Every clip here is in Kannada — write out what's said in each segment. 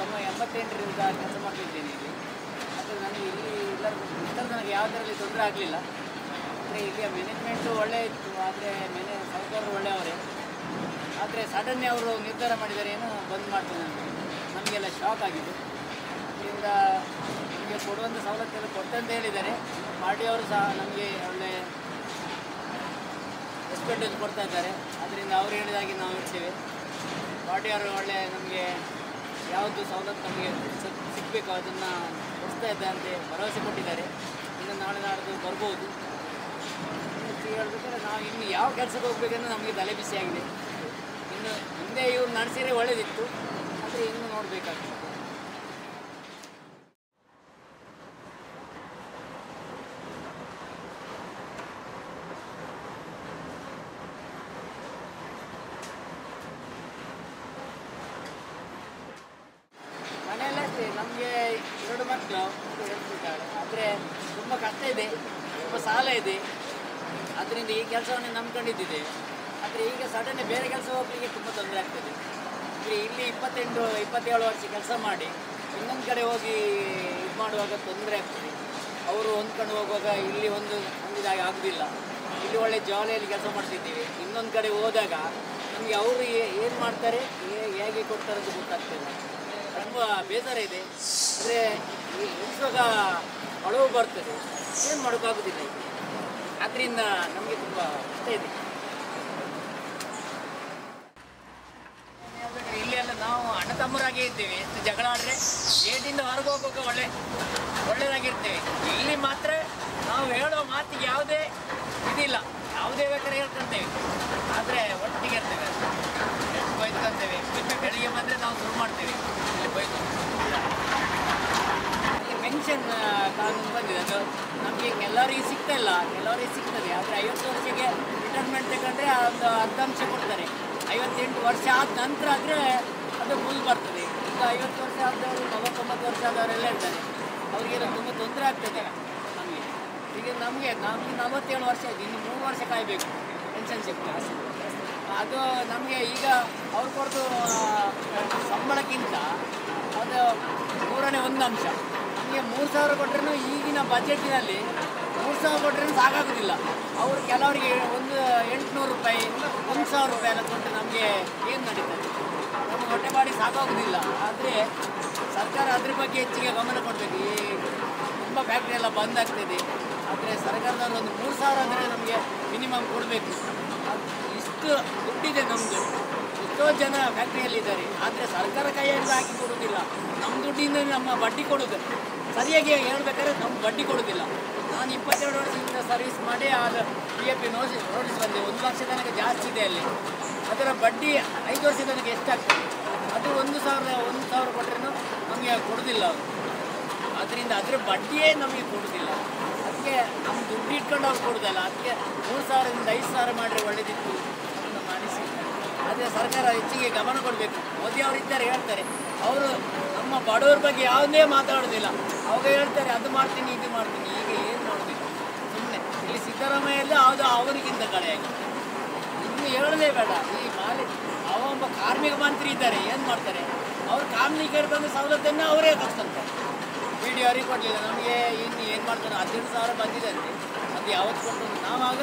ತಮ್ಮ ಎಂಬತ್ತೆಂಟರಿಂದ ಕೆಲಸ ಮಾಡ್ತಿದ್ದೇನೆ ಇಲ್ಲಿ. ಮತ್ತು ನನಗೆ ಇಲ್ಲಿ ಇಲ್ಲ ಇಷ್ಟೊಂದು ನನಗೆ ಯಾವುದರಲ್ಲಿ ತೊಂದರೆ ಆಗಲಿಲ್ಲ. ಅಂದರೆ ಇಲ್ಲಿಯ ಮ್ಯಾನೇಜ್ಮೆಂಟು ಒಳ್ಳೆಯ ಇತ್ತು, ಆದರೆ ಮ್ಯಾನೇ ಸರ್ಕಾರರು ಒಳ್ಳೆಯವರೇ. ಆದರೆ ಸಡನ್ನೇ ಅವರು ನಿರ್ಧಾರ ಮಾಡಿದರೆ ಏನು ಬಂದ್ ಮಾಡ್ತೇನೆ ಅಂತ. ನಮಗೆಲ್ಲ ಶಾಕ್ ಆಗಿದೆ. ಇದರಿಂದ ನಮಗೆ ಕೊಡುವಂಥ ಸವಲತ್ತನ್ನು ಕೊಟ್ಟಂತ ಹೇಳಿದ್ದಾರೆ. ಮಾಡಿಯವರು ಸಹ ನಮಗೆ ಒಳ್ಳೆ ರೆಸ್ಪೆಕ್ಟೇಜ್ ಕೊಡ್ತಾ ಇದ್ದಾರೆ. ಅದರಿಂದ ಅವ್ರು ಹೇಳಿದಾಗೆ ನಾವು ಇರ್ತೇವೆ ಪಾರ್ಟಿಯವರು ಒಳ್ಳೆ ನಮಗೆ ಯಾವುದು ಸವಲತ್ತು ನಮಗೆ ಸಿಗಬೇಕು ಅದನ್ನು ಕೊಡಿಸ್ತಾ ಅಂತ ಭರವಸೆ ಕೊಟ್ಟಿದ್ದಾರೆ. ಇನ್ನು ನಾಳೆ ನಾಡ್ದು ಬರ್ಬೋದು. ಹೇಳ್ಬೇಕಾದ್ರೆ ನಾವು ಇನ್ನು ಯಾವ ಕೆಲಸಕ್ಕೆ ಹೋಗ್ಬೇಕಂದ್ರೆ ನಮಗೆ ತಲೆ ಬಿಸಿಯಾಗಿದೆ. ಇನ್ನು ಹಿಂದೆ ಇವ್ರು ನಡೆಸಿದ್ರೆ ಒಳ್ಳೇದಿತ್ತು. ಆದರೆ ಇನ್ನು ನೋಡಬೇಕಾಗ್ತದೆ ಮನೆಯಲ್ಲ ಅಷ್ಟೇ ನಮಗೆ ಎರಡು ಮಕ್ಕಳು ಅಂತ ಹೇಳ್ತಿದ್ದಾಳೆ ಆದರೆ ತುಂಬ ಕಷ್ಟ ಇದೆ ತುಂಬ ಸಾಲ ಇದೆ ಅದರಿಂದ ಈ ಕೆಲಸವನ್ನು ನಂಬ್ಕೊಂಡಿದ್ದಿದೆ ಆದರೆ ಈಗ ಸಡನ್ಲಿ ಬೇರೆ ಕೆಲಸ ಹೋಗಲಿಕ್ಕೆ ತುಂಬ ತೊಂದರೆ ಆಗ್ತದೆ ಇಲ್ಲಿ ಇಲ್ಲಿ ಇಪ್ಪತ್ತೇಳು ವರ್ಷ ಕೆಲಸ ಮಾಡಿ, ಇನ್ನೊಂದು ಕಡೆ ಹೋಗಿ ಇದು ಮಾಡುವಾಗ ತೊಂದರೆ ಆಗ್ತದೆ. ಅವರು ಹೊಂದ್ಕೊಂಡು ಹೋಗುವಾಗ ಇಲ್ಲಿ ಒಂದು ಹೊಂದಿದಾಗ ಆಗೋದಿಲ್ಲ. ಇಲ್ಲಿ ಒಳ್ಳೆ ಜಾಲಿಯಲ್ಲಿ ಕೆಲಸ ಮಾಡ್ತಿದ್ದೀವಿ. ಇನ್ನೊಂದು ಕಡೆ ಹೋದಾಗ ನಮಗೆ ಅವರು ಏನು ಮಾಡ್ತಾರೆ ಹೇಗೆ ಕೊಡ್ತಾರೆ ಅಂತ ಗೊತ್ತಾಗ್ತಿಲ್ಲ. ತುಂಬ ಬೇಸರ ಇದೆ. ಅಂದರೆ ಎಣಿಸುವಾಗ ಅಳವು ಬರ್ತದೆ. ಏನು ಮಾಡೋಕ್ಕಾಗೋದಿಲ್ಲ ಅದರಿಂದ ನಮಗೆ ತುಂಬ ಕಷ್ಟ ಇದೆ ಹೇಳ್ಬೇಕಾದ್ರೆ ಇಲ್ಲಿ ಎಲ್ಲ ನಾವು ಅಣ್ಣ ತಮ್ಮರಾಗಿ ಇದ್ದೇವೆ. ಎಷ್ಟು ಜಗಳ ಆದ್ರೆ ಗೇಟಿಂದ ಹೊರಗೆ ಹೋಗೋಕೆ ಒಳ್ಳೆ, ಒಳ್ಳೇದಾಗಿರ್ತೀವಿ. ಇಲ್ಲಿ ಮಾತ್ರ ನಾವು ಹೇಳೋ ಮಾತಿಗೆ ಯಾವುದೇ ಇದಿಲ್ಲ. ಯಾವುದೇ ಬೇಕಾದ್ರೆ ಹೇಳ್ಕೊಂತೇವೆ. ಆದರೆ ಒಟ್ಟಿಗೆ ಇರ್ತೇವೆ. ಎಷ್ಟು ಬೈದ್ಕೊಂತೇವೆ ಬೆಳಿಗ್ಗೆ ಬಂದರೆ ನಾವು ಶುರು ಮಾಡ್ತೇವೆ. ಇಲ್ಲಿ ಈ ಪೆನ್ಷನ್ ಕಾನೂನು ಬಂದಿದೆ. ಅದು ನಮಗೆ ಕೆಲವರಿಗೆ ಸಿಗ್ತಾ ಇಲ್ಲ. ಕೆಲವರಿಗೆ ಸಿಗ್ತದೆ. ಆದರೆ ಐವತ್ತು ವರ್ಷಕ್ಕೆ ರಿಟೈರ್ಮೆಂಟ್ ತಗೊಂಡ್ರೆ ಒಂದು ಅರ್ಧಾಂಶ ಕೊಡ್ತಾರೆ. ಐವತ್ತೆಂಟು ವರ್ಷ ಆದ ನಂತರ ಆದರೆ ಅದು ಫುಲ್ ಬರ್ತದೆ. ಈಗ ಐವತ್ತು ವರ್ಷ ಆದವರು, ನಲವತ್ತೊಂಬತ್ತು ವರ್ಷ ಆದವರೆಲ್ಲ ಇರ್ತಾರೆ. ಅವರಿಗೆಲ್ಲ ತುಂಬ ತೊಂದರೆ ಆಗ್ತದೆ. ನಮಗೆ. ಈಗ ನಮಗೆ ನಮಗೆ ನಲವತ್ತೇಳು ವರ್ಷ ಆಯಿತು. ಇನ್ನು ಮೂರು ವರ್ಷ ಕಾಯಬೇಕು. ಪೆನ್ಷನ್ ಸಿಗ್ತದೆ ಅದು ನಮಗೆ ಈಗ ಅವ್ರು ಕೊಡೋದು ಸಂಬಳಕ್ಕಿಂತ ಅದು ಮೂರನೇ ಒಂದು ಅಂಶ. ನಮಗೆ ಮೂರು ಸಾವಿರ ಕೊಟ್ಟರೆ ಈಗಿನ ಬಜೆಟಿನಲ್ಲಿ ಮೂರು ಸಾವಿರ ಕೊಟ್ಟರೆ ಸಾಕಾಗೋದಿಲ್ಲ. ಅವರು ಕೆಲವರಿಗೆ ಒಂದು ಎಂಟುನೂರು ರೂಪಾಯಿ, ಒಂದು ಸಾವಿರ ರೂಪಾಯಿ ಎಲ್ಲ ಕೊಟ್ಟು ನಮಗೆ ಏನು ನಡೀತದೆ? ನಮಗೆ ಹೊಟ್ಟೆಪಾಡಿ ಸಾಕಾಗೋದಿಲ್ಲ. ಆದರೆ ಸರ್ಕಾರ ಅದ್ರ ಬಗ್ಗೆ ಹೆಚ್ಚಿಗೆ ಗಮನ ಕೊಡಬೇಕು. ಈ ತುಂಬ ಫ್ಯಾಕ್ಟ್ರಿ ಎಲ್ಲ ಬಂದ್ ಆಗ್ತಿದೆ. ಆದರೆ ಸರ್ಕಾರದವರು ಒಂದು ಮೂರು ಸಾವಿರ ಅಂದರೆ ನಮಗೆ ಮಿನಿಮಮ್ ಕೊಡಬೇಕು. ಇಷ್ಟು ದುಡ್ಡಿದೆ ನಮ್ಮದು ಎಷ್ಟೋ ಜನ ಫ್ಯಾಕ್ಟ್ರಿಯಲ್ಲಿದ್ದಾರೆ ಆದರೆ ಸರ್ಕಾರ ಕೈಯಲ್ಲಿ ಹಾಕಿ ಕೊಡೋದಿಲ್ಲ. ನಮ್ಮ ದುಡ್ಡಿಂದ ನಮ್ಮ ಬಡ್ಡಿ ಕೊಡೋದು. ಸರಿಯಾಗಿ ಹೇಳ್ಬೇಕಾದ್ರೆ ನಮ್ಮ ಬಡ್ಡಿ ಕೊಡೋದಿಲ್ಲ. ನಾನು ಇಪ್ಪತ್ತೆರಡು ವರ್ಷದಿಂದ ಸರ್ವಿಸ್ ಮಾಡಿ ಆದ P F P notice notice ಬಂದೆ. ಒಂದು ಲಕ್ಷ ತನಕ ಜಾಸ್ತಿ ಇದೆ ಅಲ್ಲಿ. ಅದರ ಬಡ್ಡಿ ಐದು ವರ್ಷ ನನಗೆ ಎಷ್ಟಾಗ್ತದೆ? ಅದು ಒಂದು ಸಾವಿರ ಒಂದು ಸಾವಿರ ಕೊಟ್ಟರೆ ನಮಗೆ ಕೊಡೋದಿಲ್ಲ ಅವರು ಅದರಿಂದ ಅದರ ಬಡ್ಡಿಯೇ ನಮಗೆ ಕೊಡೋದಿಲ್ಲ. ಅದಕ್ಕೆ ನಮ್ಮ ದುಡ್ಡು ಇಟ್ಕೊಂಡು ಅವ್ರು ಕೊಡೋದಲ್ಲ. ಅದಕ್ಕೆ ಮೂರು ಸಾವಿರದಿಂದ ಐದು ಸಾವಿರ ಮಾಡಿದ್ರೆ ಒಳ್ಳೆಯದಿತ್ತು ನಮ್ಮ ಅನಿಸಿಕೆ ಆದರೆ ಸರ್ಕಾರ ಹೆಚ್ಚಿಗೆ ಗಮನ ಕೊಡಬೇಕು. ಮೋದಿ ಅವರು ಇದ್ದಾರೆ, ಹೇಳ್ತಾರೆ. ಅವರು ನಮ್ಮ ಬಡವರ ಬಗ್ಗೆ ಯಾವುದೇ ಮಾತಾಡೋದಿಲ್ಲ. ಅವಾಗ ಹೇಳ್ತಾರೆ, ಅದು ಮಾಡ್ತೀನಿ, ಇದು ಮಾಡ್ತೀನಿ. ಈಗ ಏನು ಮಾಡೋದಿಲ್ಲ. ಸುಮ್ಮನೆ ಇಲ್ಲಿ ಸಿದ್ದರಾಮಯ್ಯ ಎಲ್ಲ ಅದು ಅವರಿಗಿಂತ ಕಡೆಯಾಗಿ ಹೇಳಲೇ ಬೇಡ. ಈ ಮಾಲಿ, ಅವ ಒಬ್ಬ ಕಾರ್ಮಿಕ ಮಂತ್ರಿ ಇದ್ದಾರೆ, ಏನು ಮಾಡ್ತಾರೆ? ಅವ್ರು ಕಾರ್ಮಿಕರು ಬಂದ ಸವಲತ್ತನ್ನು ಅವರೇ ಕಟ್ಕೊಂತಾರೆ ಬಿ ಡಿ ಅವರಿಗೆ ಕೊಡಲಿಲ್ಲ ನಮಗೆ ಇನ್ನು ಏನು ಮಾಡ್ತಾರೆ? ಹದಿನೆಂಟು ಸಾವಿರ ಬಂದಿದೆ ಅಂತೆ ಅದು ಯಾವತ್ತು ಕೊಟ್ಟು ನಾವಾಗ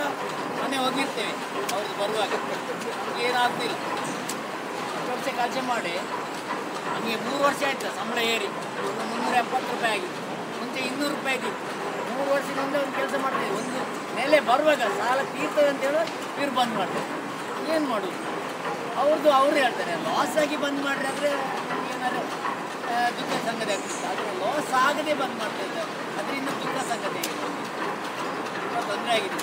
ಮನೆ ಹೋಗಿರ್ತೇವೆ. ಅವ್ರದ್ದು ಬರುವಾಗ ಏನಾಗ್ತಿಲ್ಲ ವರ್ಷ ಕೆಲಸ ಮಾಡಿ, ನಮಗೆ ಮೂರು ವರ್ಷ ಆಯ್ತು ಸಂಬಳ ಏರಿ. ಮುನ್ನೂರ ಎಪ್ಪತ್ತು ರೂಪಾಯಿ ಆಗಿತ್ತು. ಮುಂಚೆ ಇನ್ನೂರು ರೂಪಾಯಿ ಆಗಿತ್ತು ಮೂರು ವರ್ಷದಿಂದ ಒಂದು ಕೆಲಸ ಮಾಡ್ತೇವೆ ಒಂದು ನೆಲೆ ಬರುವಾಗ ಸಾಲ ತೀರ್ತದೆ ಅಂತೇಳಿ ಇವ್ರು ಬಂದ್ ಮಾಡ್ತಾರೆ. ಏನು ಮಾಡೋದು? ಅವ್ರದ್ದು ಅವ್ರು ಹೇಳ್ತಾರೆ ಲಾಸ್ ಆಗಿ ಬಂದ್ ಮಾಡ್ರಿ ಅಂದರೆ ಏನಾದ್ರು ದುಃಖ ಸಂಗತಿ ಆಗ್ತಿತ್ತು. ಆದರೆ ಲಾಸ್ ಆಗದೆ ಬಂದ್ ಮಾಡ್ತಾ ಇದ್ದಾರೆ. ಅದರಿಂದ ದುಃಖ ಸಂಗತಿ ತುಂಬ ತೊಂದರೆ ಆಗಿದೆ.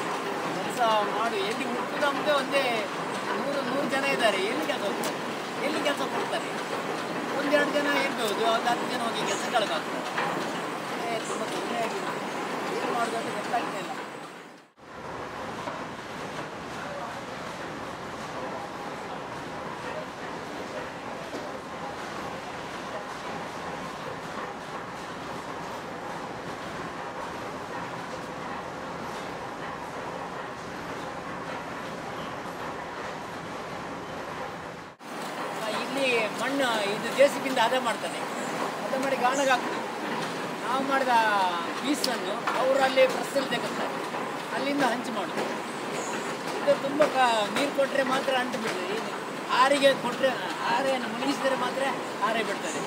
ಕೆಲಸ ಮಾಡು. ಎಲ್ಲಿ ಹುಟ್ಟಿದ ನಮಗೆ ಒಂದೇ ನೂರು ನೂರು ಜನ ಇದ್ದಾರೆ. ಎಲ್ಲಿ ಕೆಲಸ ಹೋಗ್ತಾರೆ ಎಲ್ಲಿ ಕೆಲಸ ಕೊಡ್ತಾರೆ? ಒಂದೆರಡು ಜನ ಇರ್ಬೋದು. ಒಂದು ಹತ್ತು ಜನ ಹೋಗಿ ಕೆಲಸ ಕಳ್ಕಾಗ್ತಾರೆ ತುಂಬ ತೊಂದರೆ ಆಗಿದೆ. ಏನು ಮಾಡೋದು ಅಂತ ಗೊತ್ತಾಗ್ತಾ ಇಲ್ಲ ಆ, ಇಲ್ಲಿ ಮಣ್ಣು ಇದು ಜೆ ಸಿ ಬಿಂದ ಅದ ಮಾಡ್ತಾನೆ ಅದ ಮಾಡಿ ಗಾಣಗ ಹಾಕ್ತೀವಿ ನಾವು ಮಾಡಿದ ಪೀಸನ್ನು ಅವರು ಅಲ್ಲಿ ಪ್ರೆಸ್ಸಲ್ಲಿ ತೆಗೆದುತ್ತಾರೆ ಅಲ್ಲಿಂದ ಹಂಚು ಮಾಡೋದು ಇದು ತುಂಬ ನೀರು ಕೊಟ್ಟರೆ ಮಾತ್ರ ಅಂಟು ಬಿಡ್ತದೆ ಆರಿಗೆ ಕೊಟ್ಟರೆ ಆರೆಯನ್ನು ಮುಳುಗಿಸಿದರೆ ಮಾತ್ರ ಆರೆ ಬಿಡ್ತಾರೆ.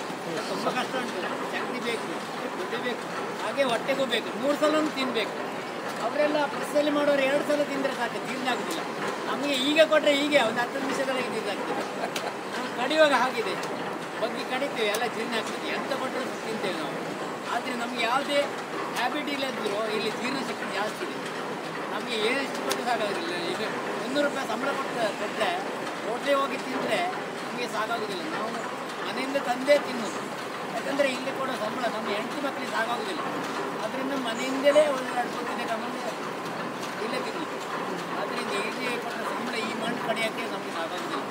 ತುಂಬ ಕಷ್ಟ ಉಂಟು. ಚಟ್ನಿ ಬೇಕು ದುಡ್ಡು ಬೇಕು, ಹಾಗೆ ಹೊಟ್ಟೆಗೂ ಬೇಕು. ಮೂರು ಸಲ ತಿನ್ನಬೇಕು ಅವರೆಲ್ಲ ಪ್ರೆಸ್ಸಲ್ಲಿ ಮಾಡೋರು ಎರಡು ಸಲ ತಿಂದರೆ ಸಾಕು ತಿಂದಾಗೋದಿಲ್ಲ ನಮಗೆ ಈಗ ಕೊಟ್ಟರೆ ಹೀಗೆ, ಒಂದು ಹತ್ತು ನಿಮಿಷದೊಳಗೆ ತಿಂದಾಗ್ತದೆ. ನಾವು ಕಡಿಯುವಾಗ ಹಾಗಿದೆ. ಬಗ್ಗೆ ಕಡಿತೇವೆ, ಎಲ್ಲ ಜೀರ್ಣ ಆಗ್ತದೆ. ಎಂತ ಕೊಟ್ಟರು ತಿಂತೇವೆ ನಾವು. ಆದರೆ ನಮಗೆ ಯಾವುದೇ ಹ್ಯಾಬಿಟ್ ಇಲ್ಲದಿದ್ರು ಇಲ್ಲಿ ಜೀರ್ಣ ಶಕ್ತಿ ಜಾಸ್ತಿ ಇದೆ. ನಮಗೆ ಏನು ಕೊಟ್ಟು ಸಾಕಾಗೋದಿಲ್ಲ ಈಗ ಮುನ್ನೂರು ರೂಪಾಯಿ ಸಂಬಳ ಕೊಟ್ಟು ಕೊಟ್ಟರೆ ಹೋಟ್ಲಿಗೆ ಹೋಗಿ ತಿಂದರೆ ನಮಗೆ ಸಾಕಾಗೋದಿಲ್ಲ. ನಾವು ಮನೆಯಿಂದ ತಂದೇ ತಿನ್ನೋದು. ಯಾಕಂದರೆ ಇಲ್ಲಿ ಕೊಡೋ ಸಂಬಳ ನಮ್ಮ ಹೆಂಡತಿ ಮಕ್ಕಳಿಗೆ ಸಾಕಾಗೋದಿಲ್ಲ. ಅದರಿಂದ ಮನೆಯಿಂದಲೇ ಒಂದು ತಗೊಂಡು ಇಲ್ಲೇ ತಿನ್ನೋದು. ಅದರಿಂದ ಇಲ್ಲಿ ಕೊಟ್ಟ ಸಂಬಳ ಈ ಮಣ್ಣು ಪಡೆಯೋಕ್ಕೆ ನಮಗೆ ಸಾಕಾಗೋದಿಲ್ಲ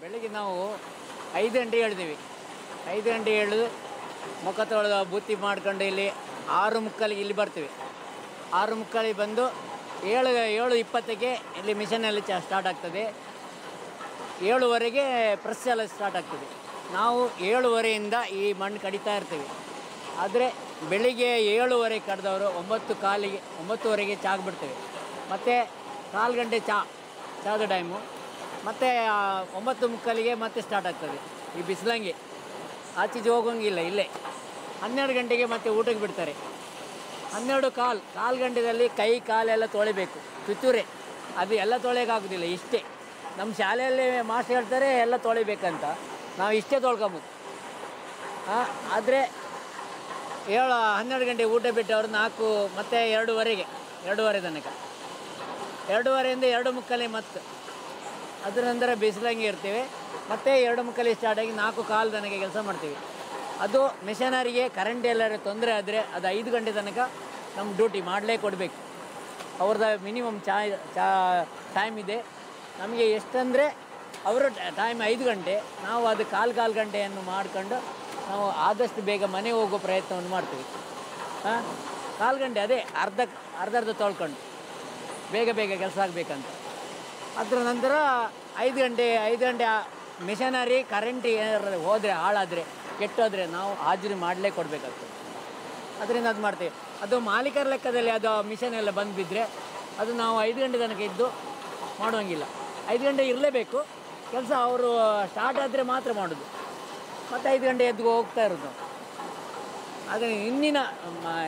ಬೆಳಿಗ್ಗೆ ನಾವು ಗಂಟೆಗೆ ಹೇಳ್ತೀವಿ. ಐದು ಗಂಟೆ ಹೇಳೋದು ಮುಖ ತೊಳೆದು ಬುತ್ತಿ ಮಾಡ್ಕೊಂಡು ಇಲ್ಲಿ ಆರು ಮುಕ್ಕಾಲಿಗೆ ಇಲ್ಲಿ ಬರ್ತೀವಿ. ಆರು ಮುಕ್ಕಾಲಿಗೆ ಬಂದು ಏಳು ಏಳು ಇಪ್ಪತ್ತಕ್ಕೆ ಇಲ್ಲಿ ಮಿಷನಲ್ಲಿ ಚ ಸ್ಟಾರ್ಟ್ ಆಗ್ತದೆ. ಏಳುವರೆಗೆ ಪ್ರೆಸ್ ಎಲ್ಲ ಸ್ಟಾರ್ಟ್ ಆಗ್ತದೆ. ನಾವು ಏಳುವರೆಯಿಂದ ಈ ಮಣ್ಣು ಕಡಿತಾ ಇರ್ತೀವಿ. ಆದರೆ ಬೆಳಿಗ್ಗೆ ಏಳುವರೆಗೆ ಕಡ್ದವರು ಒಂಬತ್ತು ಕಾಲಿಗೆ, ಒಂಬತ್ತುವರೆಗೆ ಚಾಗ್ ಬಿಡ್ತೇವೆ ಮತ್ತು ಕಾಲು ಗಂಟೆ ಚಾ, ಚಾದ ಟೈಮು ಮತ್ತು ಒಂಬತ್ತು ಮುಕ್ಕಾಲಿಗೆ ಮತ್ತೆ ಸ್ಟಾರ್ಟ್ ಆಗ್ತದೆ. ಈ ಬಿಸಿಲಂಗೆ. ಆಚೀಚೆ ಹೋಗೋಂಗಿಲ್ಲ, ಇಲ್ಲೇ. ಹನ್ನೆರಡು ಗಂಟೆಗೆ ಮತ್ತೆ ಊಟಕ್ಕೆ ಬಿಡ್ತಾರೆ. ಹನ್ನೆರಡು ಕಾಲು ಕಾಲು ಗಂಟೆದಲ್ಲಿ ಕೈ, ಕಾಲೆಲ್ಲ ತೊಳಿಬೇಕು. ಚುಚ್ಚೂರೆ ಅದು ಎಲ್ಲ ತೊಳೆಯೋಕ್ಕಾಗೋದಿಲ್ಲ ಇಷ್ಟೇ. ನಮ್ಮ ಶಾಲೆಯಲ್ಲಿ ಮಾಸ್ಟರ್ ಹೇಳ್ತಾರೆ, ಎಲ್ಲ ತೊಳಿಬೇಕಂತ. ನಾವು ಇಷ್ಟೇ ತೊಳ್ಕೊಬೋದು. ಆದರೆ ಏಳು, ಹನ್ನೆರಡು ಗಂಟೆ ಊಟ ಬಿಟ್ಟು ಅವ್ರು ನಾಲ್ಕು, ಮತ್ತು ಎರಡೂವರೆಗೆ, ಎರಡೂವರೆ ತನಕ. ಎರಡೂವರೆಯಿಂದ ಎರಡು ಮುಕ್ಕಲೆ ಮತ್ತು. ಅದರ ನಂತರ ಬಿಸಿಲಂಗೆ ಇರ್ತೀವಿ. ಮತ್ತೆ ಎರಡು ಮುಕ್ಕಲಿ ಸ್ಟಾರ್ಟ್ ಆಗಿ ನಾಲ್ಕು ಕಾಲು ತನಕ ಕೆಲಸ ಮಾಡ್ತೀವಿ. ಅದು ಮಿಷನರಿಗೆ ಕರೆಂಟ್ ಎಲ್ಲರೂ ತೊಂದರೆ ಆದರೆ ಅದು ಐದು ಗಂಟೆ ತನಕ ನಮ್ಮ ಡ್ಯೂಟಿ ಮಾಡಲೇ ಕೊಡಬೇಕು. ಅವ್ರದ್ದು ಮಿನಿಮಮ್ ಟೈಮ್ ಇದೆ. ನಮಗೆ ಎಷ್ಟಂದರೆ ಅವರ ಟೈಮ್ ಐದು ಗಂಟೆ, ನಾವು ಅದು ಕಾಲು ಕಾಲು ಗಂಟೆಯನ್ನು ಮಾಡಿಕೊಂಡು ನಾವು ಆದಷ್ಟು ಬೇಗ ಮನೆ ಹೋಗೋ ಪ್ರಯತ್ನವನ್ನು ಮಾಡ್ತೀವಿ. ಹಾಂ? ಕಾಲು ಗಂಟೆ ಅದೇ ಅರ್ಧ ಅರ್ಧ ಅರ್ಧ ತೊಳ್ಕೊಂಡು ಬೇಗ ಬೇಗ ಕೆಲಸ ಆಗಬೇಕಂತ. ಅದರ ನಂತರ ಐದು ಗಂಟೆ ಐದು ಗಂಟೆ ಮಿಷನರಿ ಕರೆಂಟ್ ಏನಾದ್ರೆ ಹೋದರೆ, ಹಾಳಾದರೆ, ಕೆಟ್ಟೋದ್ರೆ ನಾವು ಹಾಜರಿ ಮಾಡಲೇ ಕೊಡಬೇಕಾಗ್ತದೆ. ಅದರಿಂದ ಅದು ಮಾಡ್ತೀವಿ. ಅದು ಮಾಲೀಕರ ಲೆಕ್ಕದಲ್ಲಿ ಅದು ಮಿಷನ್ ಎಲ್ಲ ಬಂದು ಬಿದ್ದರೆ ಅದು ನಾವು ಐದು ಗಂಟೆ ತನಕ ಇದ್ದು ಮಾಡುವಂಗಿಲ್ಲ. ಐದು ಗಂಟೆ ಇರಲೇಬೇಕು. ಕೆಲಸ ಅವರು ಸ್ಟಾರ್ಟ್ ಆದರೆ ಮಾತ್ರ ಮಾಡೋದು. ಮತ್ತು ಐದು ಗಂಟೆ ಎದ್ದು ಹೋಗ್ತಾ ಇರೋದು. ಆದರೆ ಇನ್ನಿನ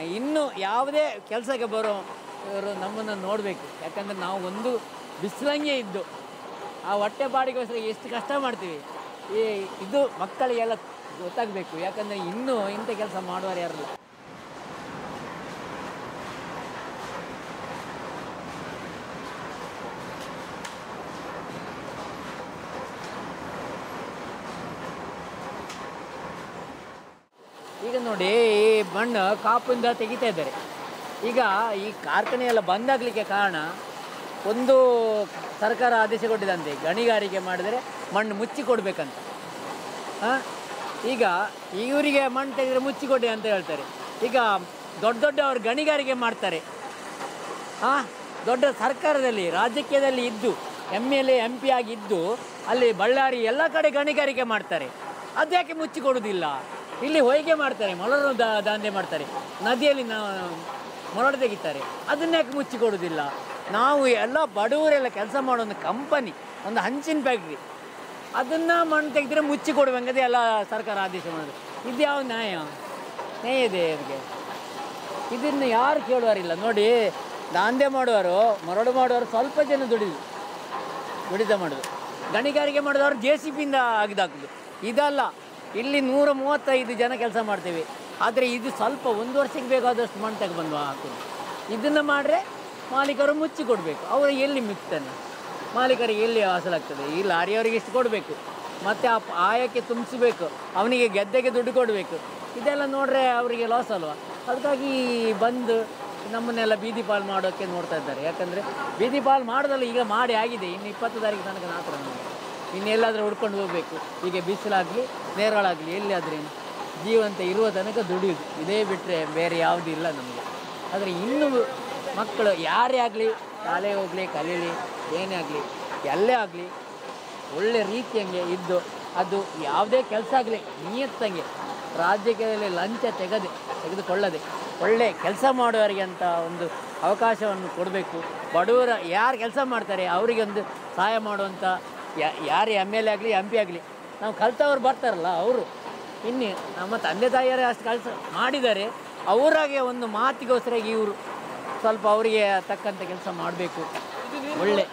ಇನ್ನು ಯಾವುದೇ ಕೆಲಸಕ್ಕೆ ಬರೋ ಇವರು ನಮ್ಮನ್ನು ನೋಡಬೇಕು. ಯಾಕಂದರೆ ನಾವು ಒಂದು ಬಿಸಿಲಂಗೆ ಇದ್ದು. ಆ ಹೊಟ್ಟೆ ಬಾಡಿಗೋಸ್ಕರ ಎಷ್ಟು ಕಷ್ಟ ಮಾಡ್ತೀವಿ. ಈ ಇದು ಮಕ್ಕಳಿಗೆಲ್ಲ ಗೊತ್ತಾಗಬೇಕು. ಯಾಕಂದರೆ ಇನ್ನೂ ಇಂಥ ಕೆಲಸ ಮಾಡುವವರು ಯಾರಲ್ಲ ಈಗ ನೋಡಿ, ಈ ಮಣ್ಣು ಕಾಪಿಂದ ತೆಗಿತಾ ಇದ್ದಾರೆ. ಈಗ ಈ ಕಾರ್ಖಾನೆ ಎಲ್ಲ ಬಂದಾಗಲಿಕ್ಕೆ ಕಾರಣ ಒಂದು ಸರ್ಕಾರ ಆದೇಶ ಕೊಟ್ಟಿದಂತೆ ಗಣಿಗಾರಿಕೆ ಮಾಡಿದರೆ ಮಣ್ಣು ಮುಚ್ಚಿ ಕೊಡಬೇಕಂತ ಹಾಂ? ಈಗ ಇವರಿಗೆ ಮಣ್ಣು ತೆಗೆದರೆ ಮುಚ್ಚಿ ಕೊಡಿ ಅಂತ ಹೇಳ್ತಾರೆ. ಈಗ ದೊಡ್ಡ ದೊಡ್ಡ ಅವರು ಗಣಿಗಾರಿಕೆ ಮಾಡ್ತಾರೆ. ಹಾಂ? ದೊಡ್ಡ ಸರ್ಕಾರದಲ್ಲಿ, ರಾಜಕೀಯದಲ್ಲಿ ಇದ್ದು M L A M P ಆಗಿದ್ದು ಅಲ್ಲಿ ಬಳ್ಳಾರಿ ಎಲ್ಲ ಕಡೆ ಗಣಿಗಾರಿಕೆ ಮಾಡ್ತಾರೆ. ಅದ್ಯಾಕೆ ಮುಚ್ಚಿ ಕೊಡೋದಿಲ್ಲ ಇಲ್ಲಿ ಹೊಯ್ಗೆ ಮಾಡ್ತಾರೆ ಮೊಳರು ದಾಂಧೆ ಮಾಡ್ತಾರೆ. ನದಿಯಲ್ಲಿ ಮೊರಡು ತೆಗಿತಾರೆ. ಅದನ್ನ್ಯಾಕೆ ಮುಚ್ಚಿ ಕೊಡೋದಿಲ್ಲ ನಾವು ಎಲ್ಲ ಬಡವರೆಲ್ಲ ಕೆಲಸ ಮಾಡೋ ಒಂದು ಕಂಪನಿ ಒಂದು ಹಂಚಿನ ಫ್ಯಾಕ್ಟ್ರಿ ಅದನ್ನು ಮಣ್ಣು ತೆಗೆದ್ರೆ ಮುಚ್ಚಿ ಕೊಡುವಂಗದೆ ಎಲ್ಲ ಸರ್ಕಾರ ಆದೇಶ ಮಾಡಿದ್ರು. ಇದು ಯಾವ ನ್ಯಾಯ? ನ್ಯಾಯ ಇದೆ ಅದಕ್ಕೆ ಇದನ್ನು ಯಾರು ಕೇಳುವರಿಲ್ಲ. ನೋಡಿ, ದಾಂಧೆ ಮಾಡುವರು ಮರಳು ಮಾಡುವರು ಸ್ವಲ್ಪ ಜನ ದುಡಿದು, ದುಡಿತ ಮಾಡೋದು. ಗಣಿಗಾರಿಕೆ ಮಾಡಿದವರು ಜೆ ಸಿ ಪಿಯಿಂದ ಅಗ್ದಾಕೋದು ಇದಲ್ಲ, ಇಲ್ಲಿ ನೂರ ಮೂವತ್ತೈದು ಜನ ಕೆಲಸ ಮಾಡ್ತೀವಿ. ಆದರೆ ಇದು ಸ್ವಲ್ಪ ಒಂದು ವರ್ಷಕ್ಕೆ ಬೇಕಾದಷ್ಟು ಮಣ್ಣು ತಗೊಬಂದು ಹಾಕೋದು. ಇದನ್ನು ಮಾಡಿದ್ರೆ ಮಾಲೀಕರು ಮುಚ್ಚಿ ಕೊಡಬೇಕು. ಅವರು ಎಲ್ಲಿ ಮಿಕ್ತಾನೆ ಮಾಲೀಕರಿಗೆ ಎಲ್ಲಿ ಹಾಸಲಾಗ್ತದೆ? ಈ ಲಾರಿಯವರಿಗೆ ಇಷ್ಟು ಕೊಡಬೇಕು? ಮತ್ತು ಆ ಆಯಕ್ಕೆ ತುಂಬಿಸಬೇಕು. ಅವನಿಗೆ ಗೆದ್ದೆಗೆ ದುಡ್ಡು ಕೊಡಬೇಕು. ಇದೆಲ್ಲ ನೋಡ್ರೆ ಅವರಿಗೆ ಲಾಸ್ ಅಲ್ವಾ? ಅದಕ್ಕಾಗಿ ಬಂದು ನಮ್ಮನ್ನೆಲ್ಲ ಬೀದಿ ಪಾಲ್ ಮಾಡೋಕ್ಕೆ ನೋಡ್ತಾ ಇದ್ದಾರೆ. ಯಾಕಂದರೆ ಬೀದಿ ಪಾಲ್ ಮಾಡೋದಲ್ಲ, ಈಗ ಮಾಡಿ ಆಗಿದೆ. ಇನ್ನು ಇಪ್ಪತ್ತು ತಾರೀಕು ತನಕ ನಮಗೆ ಇನ್ನೆಲ್ಲಾದರೂ ಹುಡ್ಕೊಂಡು ಹೋಗಬೇಕು. ಈಗ ಬಿಸಿಲಾಗಲಿ ನೇರಳಾಗಲಿ ಎಲ್ಲಿಯಾದ್ರೇನು ಜೀವಂತ ಇರುವ ತನಕ ದುಡಿಯೋದು. ಇದೇ ಬಿಟ್ಟರೆ ಬೇರೆ ಯಾವುದೂ ಇಲ್ಲ ನಮಗೆ. ಆದರೆ ಇನ್ನು ಮಕ್ಕಳು ಯಾರೇ ಆಗಲಿ, ಶಾಲೆ ಹೋಗಲಿ, ಕಲೀಲಿ, ಏನೇ ಆಗಲಿ, ಎಲ್ಲೇ ಆಗಲಿ, ಒಳ್ಳೆ ರೀತಿಯಂಗೆ ಇದ್ದು, ಅದು ಯಾವುದೇ ಕೆಲಸ ಆಗಲಿ, ನಿಯತ್ತಂಗೆ ರಾಜ್ಯಕ್ಕೆ ಲಂಚ ತೆಗೆದೆ, ತೆಗೆದುಕೊಳ್ಳದೆ, ಒಳ್ಳೆ ಕೆಲಸ ಮಾಡುವವರಿಗೆ ಅಂತ ಒಂದು ಅವಕಾಶವನ್ನು ಕೊಡಬೇಕು. ಬಡವರ ಯಾರು ಕೆಲಸ ಮಾಡ್ತಾರೆ ಅವರಿಗೆ ಒಂದು ಸಹಾಯ ಮಾಡುವಂಥ ಯಾರೇ ಎಂ ಎಲ್ ಎ ಆಗಲಿ, ಎಂ ಪಿ ಆಗಲಿ, ನಾವು ಕಲಿತವ್ರು ಬರ್ತಾರಲ್ಲ ಅವರು. ಇನ್ನು ನಮ್ಮ ತಂದೆ ತಾಯಿಯರೇ ಅಷ್ಟು ಕೆಲಸ ಮಾಡಿದ್ದಾರೆ, ಅವರಾಗೆ ಒಂದು ಮಾತಿಗೋಸ್ಕರ ಇವರು ಸ್ವಲ್ಪ ಅವರಿಗೆ ತಕ್ಕಂಥ ಕೆಲಸ ಮಾಡಬೇಕು. ಒಳ್ಳೆ.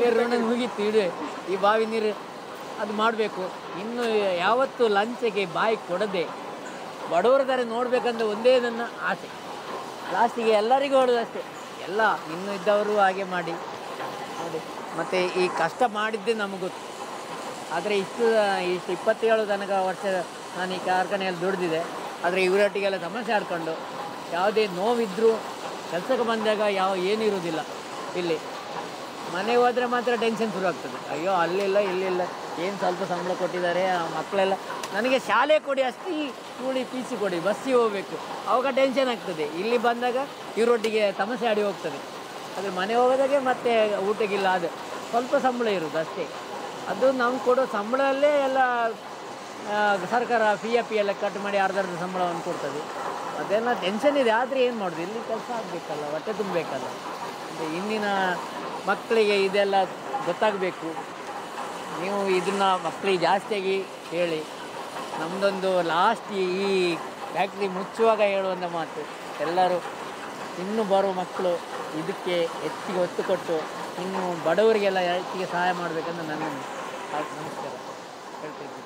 ನೀರು ಋಣ ಮುಗೀತು? ಈ ಬಾವಿ ನೀರು ಅದು ಮಾಡಬೇಕು. ಇನ್ನು ಯಾವತ್ತು ಲಂಚಗೆ ಬಾಯಿ ಕೊಡದೆ ಬಡವರ ಥರ ನೋಡಬೇಕಂತ ಒಂದೇ ನನ್ನ ಆಸೆ. ಲಾಸ್ಟಿಗೆ ಎಲ್ಲರಿಗೂ ಹೊಡೆದು ಅಷ್ಟೇ. ಎಲ್ಲ ಇನ್ನು ಇದ್ದವರು ಹಾಗೆ ಮಾಡಿ. ನೋಡಿ ಮತ್ತು ಈ ಕಷ್ಟ ಮಾಡಿದ್ದೇ ನಮಗೆ ಗೊತ್ತು. ಆದರೆ ಇಷ್ಟು ಇಷ್ಟು ಇಪ್ಪತ್ತೇಳು ತನಕ ವರ್ಷ ನಾನು ಈ ಕಾರ್ಖಾನೆಯಲ್ಲಿ ದುಡಿದಿದೆ. ಆದರೆ ಇವರೊಟ್ಟಿಗೆಲ್ಲ ಸಮಸ್ಯೆ ಆಡ್ಕೊಂಡು ಯಾವುದೇ ನೋವಿದ್ದರೂ ಕೆಲಸಕ್ಕೆ ಬಂದಾಗ ಯಾವ ಏನೂ ಇರುವುದಿಲ್ಲ. ಇಲ್ಲಿ ಮನೆಗೆ ಹೋದರೆ ಮಾತ್ರ ಟೆನ್ಷನ್ ಶುರು ಆಗ್ತದೆ. ಅಯ್ಯೋ, ಅಲ್ಲಿಲ್ಲ, ಇಲ್ಲಿಲ್ಲ. ಏನು ಸ್ವಲ್ಪ ಸಂಬಳ ಕೊಟ್ಟಿದ್ದಾರೆ, ಆ ಮಕ್ಕಳೆಲ್ಲ. ನನಗೆ ಶಾಲೆ ಕೊಡಿ, ಅಷ್ಟು ಕೂಡಿ ಪಿ ಸಿ ಕೊಡಿ ಬಸ್ಸಿಗೆ ಹೋಗಬೇಕು. ಅವಾಗ ಟೆನ್ಷನ್ ಆಗ್ತದೆ. ಇಲ್ಲಿ ಬಂದಾಗ ಇವರೊಟ್ಟಿಗೆ ತಮಸೆ ಆಡಿ ಹೋಗ್ತದೆ. ಆದರೆ ಮನೆ ಹೋಗೋದಾಗೆ ಮತ್ತೆ ಊಟಕ್ಕಿಲ್ಲ, ಅದು ಸ್ವಲ್ಪ ಸಂಬಳ ಇರೋದು ಅಷ್ಟೇ. ಅದು ನಾವು ಕೊಡೋ ಸಂಬಳದಲ್ಲೇ ಎಲ್ಲ ಸರ್ಕಾರ ಪಿ ಎಫ್ ಪಿ ಎಲ್ಲ ಕಟ್ ಮಾಡಿ ಅರ್ಧರ್ಧ ಅರ್ಧ ಸಂಬಳವನ್ನು ಕೊಡ್ತದೆ. ಅದೆಲ್ಲ ಟೆನ್ಷನ್ ಇದೆ. ಆದರೆ ಏನು ಮಾಡೋದು? ಇಲ್ಲಿ ಕೆಲಸ ಆಗಬೇಕಲ್ಲ, ಹೊಟ್ಟೆ ತುಂಬಬೇಕಲ್ಲ. ಅಂದರೆ ಇಂದಿನ ಮಕ್ಕಳಿಗೆ ಇದೆಲ್ಲ ಗೊತ್ತಾಗಬೇಕು. ನೀವು ಇದನ್ನು ಮಕ್ಕಳಿಗೆ ಜಾಸ್ತಿಯಾಗಿ ಹೇಳಿ. ನಮ್ಮದೊಂದು ಲಾಸ್ಟ್ ಈ ಫ್ಯಾಕ್ಟ್ರಿ ಮುಚ್ಚುವಾಗ ಹೇಳುವಂಥ ಮಾತು. ಎಲ್ಲರೂ ಇನ್ನು ಬರೋ ಮಕ್ಕಳು ಇದಕ್ಕೆ ಹೆಚ್ಚಿಗೆ ಒತ್ತು ಕೊಟ್ಟು, ಇನ್ನು ಬಡವರಿಗೆಲ್ಲ ಹೆಚ್ಚಿಗೆ ಸಹಾಯ ಮಾಡಬೇಕಂತ ನನ್ನ ನಮಸ್ಕಾರ. ಹೇಳ್ತಿದ್ದೀನಿ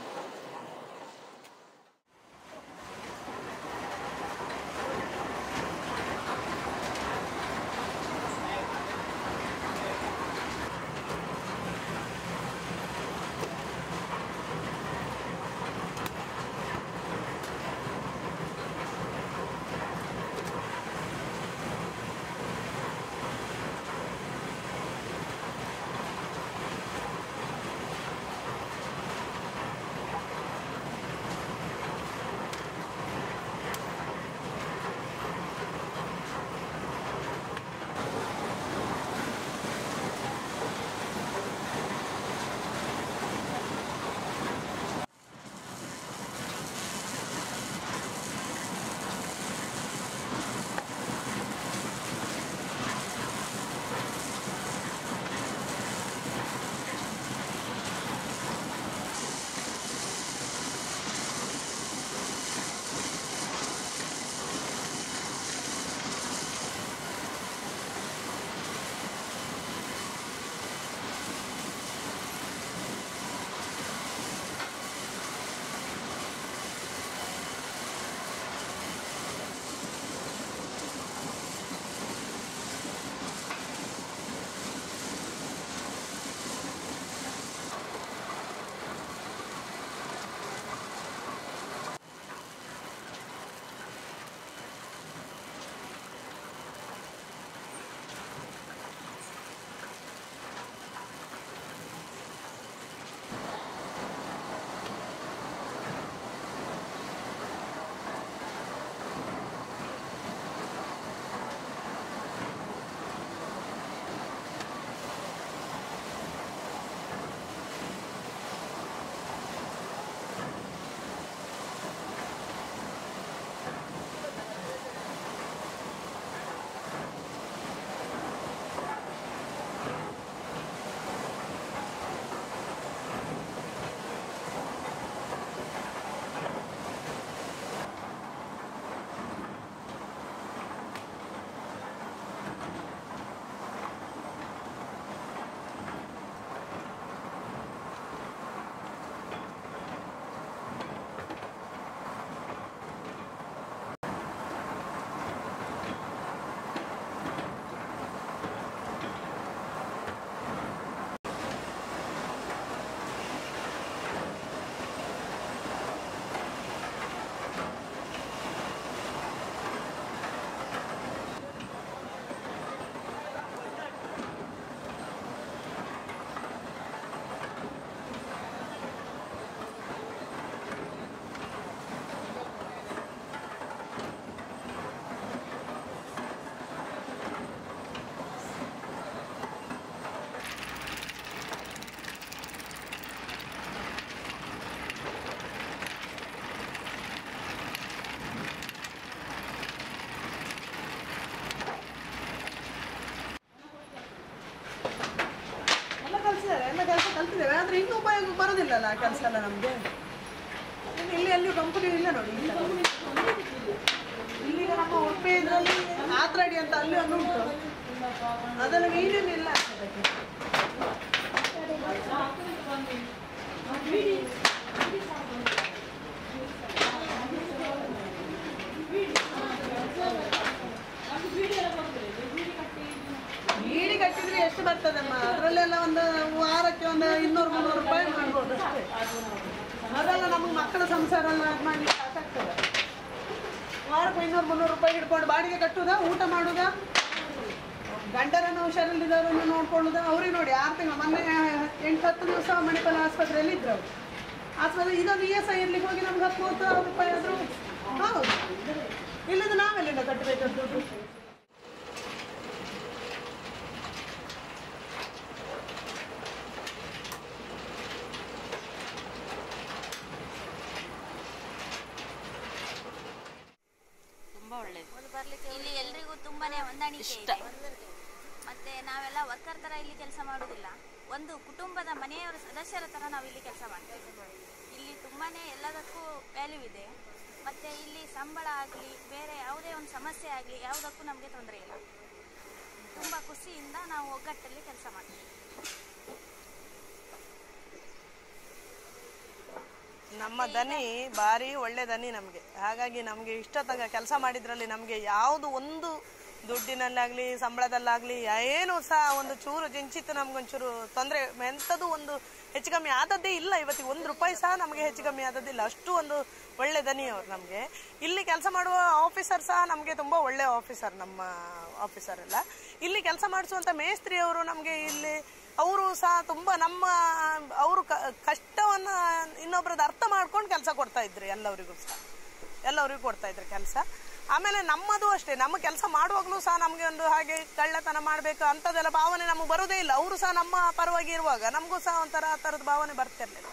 ಬರೋದಿಲ್ಲಲ್ಲ ಆ ಕೆಲಸ ಎಲ್ಲ ನಮಗೆ ಇಲ್ಲಿ ಎಲ್ಲಿಯೂ ಕಂಪನಿ ಇಲ್ಲ ನೋಡಿ ಈ ಥರ. ಇಲ್ಲಿ ನಮ್ಮ ಉಡುಪಿ ಇದರಲ್ಲಿ ಆತ್ರಾಡಿ ಅಂತ ಅಲ್ಲಿ ಒಂದು ಉಂಟು ಅದೆಲ್ಲ ಮೀನೇನಿಲ್ಲ ಅದಕ್ಕೆ ಬೀಡಿ ಕಟ್ಟಿದ್ರೆ ಎಷ್ಟು ಬರ್ತದಮ್ಮ ಅದರಲ್ಲೆಲ್ಲ ಒಂದು ವಾರಕ್ಕೆ ಒಂದು ಇನ್ನೂರು ಮುನ್ನೂರು ರೂಪಾಯಿ ಮಾಡ್ಬೋದು ಅಷ್ಟೇ ಅದೆಲ್ಲ ನಮಗೆ ಮಕ್ಕಳ ಸಂಸಾರ ಎಲ್ಲ ಮಾಡ್ಲಿಕ್ಕೆ ವಾರಕ್ಕೆ ಇನ್ನೂರು ಮುನ್ನೂರು ರೂಪಾಯಿ ಹಿಡ್ಕೊಂಡು ಬಾಡಿಗೆ ಕಟ್ಟುದ, ಊಟ ಮಾಡುದ? ಗಂಡರನ್ನು ಹುಷಾರಲ್ಲಿದ್ದವರನ್ನು ನೋಡ್ಕೊಳ್ಳುದ? ಅವ್ರಿಗೆ ನೋಡಿ, ಆರು ತಿಂಗಳು ಮೊನ್ನೆ ಎಂಟು, ಹತ್ತು ದಿವಸ ಮಣಿಪಾಲ ಆಸ್ಪತ್ರೆಯಲ್ಲಿ ಇದ್ರು ಆಸ್ಪತ್ರೆ ಇದೊಂದು ಇ ಎಸ್ ಐ ಇರ್ಲಿಕ್ಕೆ ಹೋಗಿ ನಮ್ಗೆ ಹತ್ತು, ಮೂವತ್ತು ರೂಪಾಯಿ ಆದರೂ ಹೌದು. ಇಲ್ಲದ ನಾವೆಲ್ಲಿಂದ ಕಟ್ಟಬೇಕು ದುಡ್ಡು ತುಂಬಾ ಒಳ್ಳೇದು ಇಲ್ಲಿ ಎಲ್ರಿಗೂ ಹೊಂದಾಣಿಕೆ ಮತ್ತೆ ನಾವೆಲ್ಲ ವರ್ಕರ್ ತರ ಇಲ್ಲಿ ಕೆಲಸ ಮಾಡುವುದಿಲ್ಲ ಒಂದು ಕುಟುಂಬದ ಮನೆಯವರ ಸದಸ್ಯರ ತರ ನಾವು ಇಲ್ಲಿ ಕೆಲಸ ಮಾಡ್ತೇವೆ. ಇಲ್ಲಿ ತುಂಬಾನೇ ಎಲ್ಲದಕ್ಕೂ ವ್ಯಾಲ್ಯೂ ಇದೆ. ಮತ್ತೆ ಇಲ್ಲಿ ಸಂಬಳ ಆಗಲಿ ಬೇರೆ ಯಾವುದೇ ಒಂದು ಸಮಸ್ಯೆ ಆಗಲಿ ಯಾವುದಕ್ಕೂ ನಮಗೆ ತೊಂದರೆ ಇಲ್ಲ. ತುಂಬ ಖುಷಿಯಿಂದ ನಾವು ಒಗ್ಗಟ್ಟಲ್ಲಿ ಕೆಲಸ ಮಾಡ್ತೀವಿ. ನಮ್ಮ ದನಿ ಭಾರಿ ಒಳ್ಳೆ ದನಿ ನಮಗೆ. ಹಾಗಾಗಿ ನಮಗೆ ಇಷ್ಟ ತನಕ ಕೆಲಸ ಮಾಡಿದ್ರಲ್ಲಿ ನಮಗೆ ಯಾವುದು ಒಂದು ದುಡ್ಡಿನಲ್ಲಾಗಲಿ, ಸಂಬಳದಲ್ಲಾಗ್ಲಿ, ಏನು ಸಹ ಒಂದು ಚೂರು ಜಿಂಚಿತ್ತು ನಮ್ಗೊಂಚೂರು ತೊಂದರೆ. ಎಂಥದ್ದು ಒಂದು ಹೆಚ್ಚು ಕಮ್ಮಿ ಆದದ್ದೇ ಇಲ್ಲ. ಇವತ್ತಿಗೆ ಒಂದು ರೂಪಾಯಿ ಸಹ ನಮಗೆ ಹೆಚ್ಚು ಕಮ್ಮಿ ಆದದ್ದಿಲ್ಲ ಅಷ್ಟು ಒಂದು ಒಳ್ಳೆ ದನಿ ಅವ್ರು ನಮಗೆ. ಇಲ್ಲಿ ಕೆಲಸ ಮಾಡುವ ಆಫೀಸರ್ ಸಹ ನಮಗೆ ತುಂಬ ಒಳ್ಳೆ ಆಫೀಸರ್ ನಮ್ಮ ಆಫೀಸರ್ ಎಲ್ಲ. ಇಲ್ಲಿ ಕೆಲಸ ಮಾಡಿಸುವಂಥ ಮೇಸ್ತ್ರಿ ಅವರು ನಮಗೆ ಇಲ್ಲಿ, ಅವರು ಸಹ ತುಂಬ ನಮ್ಮ, ಅವರು ಕಷ್ಟವನ್ನು ಇನ್ನೊಬ್ರದ್ದು ಅರ್ಥ ಮಾಡ್ಕೊಂಡು ಕೆಲಸ ಕೊಡ್ತಾ ಇದ್ರು ಎಲ್ಲವರಿಗೂ ಸಹ. ಎಲ್ಲರಿಗೂ ಕೊಡ್ತಾ ಇದ್ರು ಕೆಲಸ. ಆಮೇಲೆ ನಮ್ಮದು ಅಷ್ಟೇ, ನಮ್ಮ ಕೆಲಸ ಮಾಡುವಾಗಲೂ ಸಹ ನಮಗೆ ಒಂದು ಹಾಗೆ ಕಳ್ಳತನ ಮಾಡಬೇಕು ಅಂಥದ್ದೆಲ್ಲ ಭಾವನೆ ನಮಗೆ ಬರೋದೇ ಇಲ್ಲ. ಅವರು ಸಹ ನಮ್ಮ ಪರವಾಗಿ ಇರುವಾಗ ನಮಗೂ ಸಹ ಒಂಥರ ಆ ಥರದ ಭಾವನೆ ಬರ್ತಿರ್ಲಿಲ್ಲ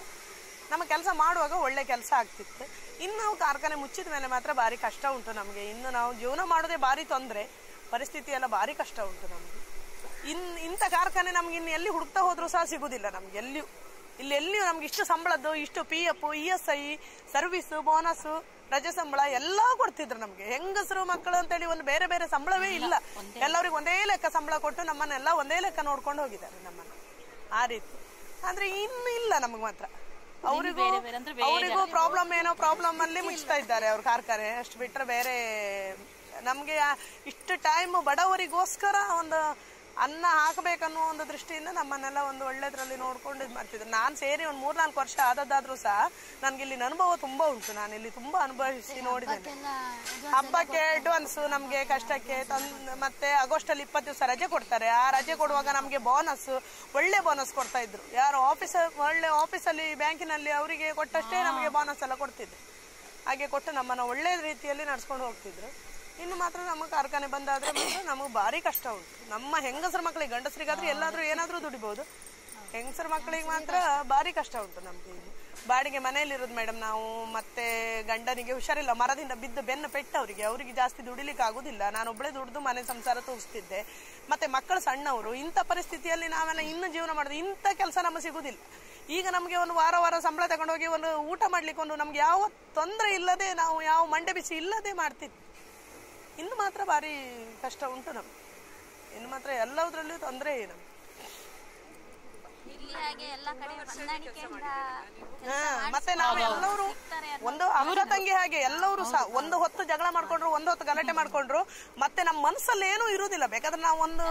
ನಮ್ಮ ಕೆಲಸ ಮಾಡುವಾಗ ಒಳ್ಳೆ ಕೆಲಸ ಆಗ್ತಿತ್ತು. ಇನ್ನು ನಾವು ಕಾರ್ಖಾನೆ ಮುಚ್ಚಿದ ಮೇಲೆ ಮಾತ್ರ ಭಾರಿ ಕಷ್ಟ ಉಂಟು ನಮಗೆ. ಇನ್ನು ನಾವು ಜೀವನ ಮಾಡೋದೇ ಭಾರಿ ತೊಂದರೆ. ಪರಿಸ್ಥಿತಿ ಎಲ್ಲ ಭಾರಿ ಕಷ್ಟ ಉಂಟು ನಮಗೆ. ಇನ್, ಇಂಥ ಕಾರ್ಖಾನೆ ನಮ್ಗೆ ಇನ್ನು ಎಲ್ಲಿ ಹುಡುಕ್ತಾ ಹೋದ್ರೂ ಸಹ ಸಿಗುದಿಲ್ಲ ನಮ್ಗೆ, ಎಲ್ಲಿಯೂ. ಇಲ್ಲಿ ಎಲ್ಲಿ ನಮ್ಗೆ ಇಷ್ಟು ಸಂಬಳದ್ದು ಇಷ್ಟು P F E S I service bonus ರಜೆ ಸಂಬಳ ಎಲ್ಲ ಕೊಡ್ತಿದ್ರು ನಮ್ಗೆ. ಹೆಂಗಸರು ಮಕ್ಕಳು ಅಂತೇಳಿ ಒಂದು ಬೇರೆ ಬೇರೆ ಸಂಬಳವೇ ಇಲ್ಲ ಎಲ್ಲರಿಗೂ ಒಂದೇ ಲೆಕ್ಕ ಸಂಬಳ ಕೊಟ್ಟು ನಮ್ಮನ್ನೆಲ್ಲ ಒಂದೇ ಲೆಕ್ಕ ನೋಡ್ಕೊಂಡು ಹೋಗಿದ್ದಾರೆ ನಮ್ಮನ್ನ. ಆ ರೀತಿ. ಅಂದ್ರೆ ಇನ್ನು ಇಲ್ಲ ನಮಗೆ ಮಾತ್ರ. ಅವರಿಗೂ ಅವರಿಗೂ ಪ್ರಾಬ್ಲಮ್ ಏನೋ ಪ್ರಾಬ್ಲಮ್ ಅಲ್ಲಿ ಮುಗಿಸ್ತಾ ಇದ್ದಾರೆ ಅವ್ರ ಕಾರ್ಖಾನೆ. ಅಷ್ಟು ಬಿಟ್ರೆ ಬೇರೆ ನಮ್ಗೆ ಇಷ್ಟು ಟೈಮ್ ಬಡವರಿಗೋಸ್ಕರ ಒಂದು ಅನ್ನ ಹಾಕಬೇಕನ್ನೋ ಒಂದು ದೃಷ್ಟಿಯಿಂದ ನಮ್ಮನ್ನೆಲ್ಲ ಒಂದು ಒಳ್ಳೆದ್ರಲ್ಲಿ ನೋಡ್ಕೊಂಡು ಇದು ಮಾಡ್ತಿದ್ರು. ನಾನು ಸೇರಿ ಒಂದು ಮೂರ್ನಾಲ್ಕು ವರ್ಷ ಆದದ್ದಾದ್ರೂ ಸಹ ನನಗೆ ಇಲ್ಲಿ ಅನುಭವ ತುಂಬಾ ಉಂಟು. ನಾನು ಇಲ್ಲಿ ತುಂಬಾ ಅನುಭವಿಸಿ ನೋಡಿದ್ದೇನೆ. ಹಬ್ಬಕ್ಕೆ ಅಡ್ವಾನ್ಸ್ ನಮಗೆ ಕಷ್ಟಕ್ಕೆ ತಂದು ಮತ್ತೆ ಆಗಸ್ಟ್ ಅಲ್ಲಿ ಇಪ್ಪತ್ತು ದಿವಸ ರಜೆ ಕೊಡ್ತಾರೆ. ಆ ರಜೆ ಕೊಡುವಾಗ ನಮಗೆ ಬೋನಸ್ ಒಳ್ಳೆ ಬೋನಸ್ ಕೊಡ್ತಾ ಇದ್ರು. ಯಾರು ಆಫೀಸ್ ಒಳ್ಳೆ ಆಫೀಸಲ್ಲಿ ಬ್ಯಾಂಕಿನಲ್ಲಿ ಅವರಿಗೆ ಕೊಟ್ಟಷ್ಟೇ ನಮಗೆ ಬೋನಸ್ ಎಲ್ಲ ಕೊಡ್ತಿದ್ರು. ಹಾಗೆ ಕೊಟ್ಟು ನಮ್ಮನ್ನ ಒಳ್ಳೆ ರೀತಿಯಲ್ಲಿ ನಡ್ಸ್ಕೊಂಡು ಹೋಗ್ತಿದ್ರು. ಇನ್ನು ಮಾತ್ರ ನಮ್ಮ ಕಾರ್ಖಾನೆ ಬಂದಾದ್ರೆ ಮಾತ್ರ ನಮಗೆ ಭಾರಿ ಕಷ್ಟ ಉಂಟು. ನಮ್ಮ ಹೆಂಗಸರ ಮಕ್ಕಳಿಗೆ ಗಂಡಸರಿಗಾದ್ರೆ ಎಲ್ಲಾದ್ರೂ ಏನಾದ್ರೂ ದುಡಿಬಹುದು ಹೆಂಗಸರ ಮಕ್ಕಳಿಗೆ ಮಾತ್ರ ಭಾರಿ ಕಷ್ಟ ಉಂಟು ನಮ್ಗೆ ಬಾಡಿಗೆ ಮನೆಯಲ್ಲಿ ಇರೋದು ಮೇಡಮ್ ನಾವು, ಮತ್ತೆ ಗಂಡನಿಗೆ ಹುಷಾರಿಲ್ಲ, ಮರದಿಂದ ಬಿದ್ದು ಬೆನ್ನು ಪೆಟ್ಟು ಅವರಿಗೆ ಅವರಿಗೆ ಜಾಸ್ತಿ ದುಡಿಲಿಕ್ಕೆ ಆಗುದಿಲ್ಲ. ನಾನು ಒಬ್ಬಳೇ ದುಡಿದು ಮನೆ ಸಂಸಾರ ತೋರಿಸ್ತಿದ್ದೆ. ಮತ್ತೆ ಮಕ್ಕಳು ಸಣ್ಣವರು, ಇಂಥ ಪರಿಸ್ಥಿತಿಯಲ್ಲಿ ನಾವೆಲ್ಲ ಇನ್ನೂ ಜೀವನ ಮಾಡೋದು, ಇಂಥ ಕೆಲಸ ನಮಗೆ ಸಿಗುದಿಲ್ಲ. ಈಗ ನಮಗೆ ಒಂದು ವಾರ ವಾರ ಸಂಬಳ ತಗೊಂಡೋಗಿ ಒಂದು ಊಟ ಮಾಡ್ಲಿಕ್ಕೆ ಒಂದು ನಮ್ಗೆ ಯಾವ ತೊಂದರೆ ಇಲ್ಲದೆ ನಾವು ಯಾವ ಮಂಡೆ ಬಿಸಿ ಇಲ್ಲದೆ ಮಾಡ್ತಿದ್ವಿ. ಇನ್ನು ಮಾತ್ರ ಭಾರಿ ಕಷ್ಟ ಉಂಟು ನಮ್ಗೆ. ಇನ್ನು ಮಾತ್ರ ಎಲ್ಲದರಲ್ಲೂ ತೊಂದರೆ ನಮ್ಗೆ ಮತ್ತೆ ನಾವು ಎಲ್ಲರೂ ಒಂದು ಅಕ್ಕ ತಂಗಿ ಹಾಗೆ ಎಲ್ಲರೂ ಸಹ ಒಂದು ಹೊತ್ತು ಜಗಳ ಮಾಡ್ಕೊಂಡ್ರು ಒಂದು ಹೊತ್ತು ಗಲಾಟೆ ಮಾಡ್ಕೊಂಡ್ರು ಮತ್ತೆ ನಮ್ಮ ಮನಸ್ಸಲ್ಲಿ ಏನು ಇರುದಿಲ್ಲ. ಬೇಕಾದ್ರೆ ನಾವು ಒಂದು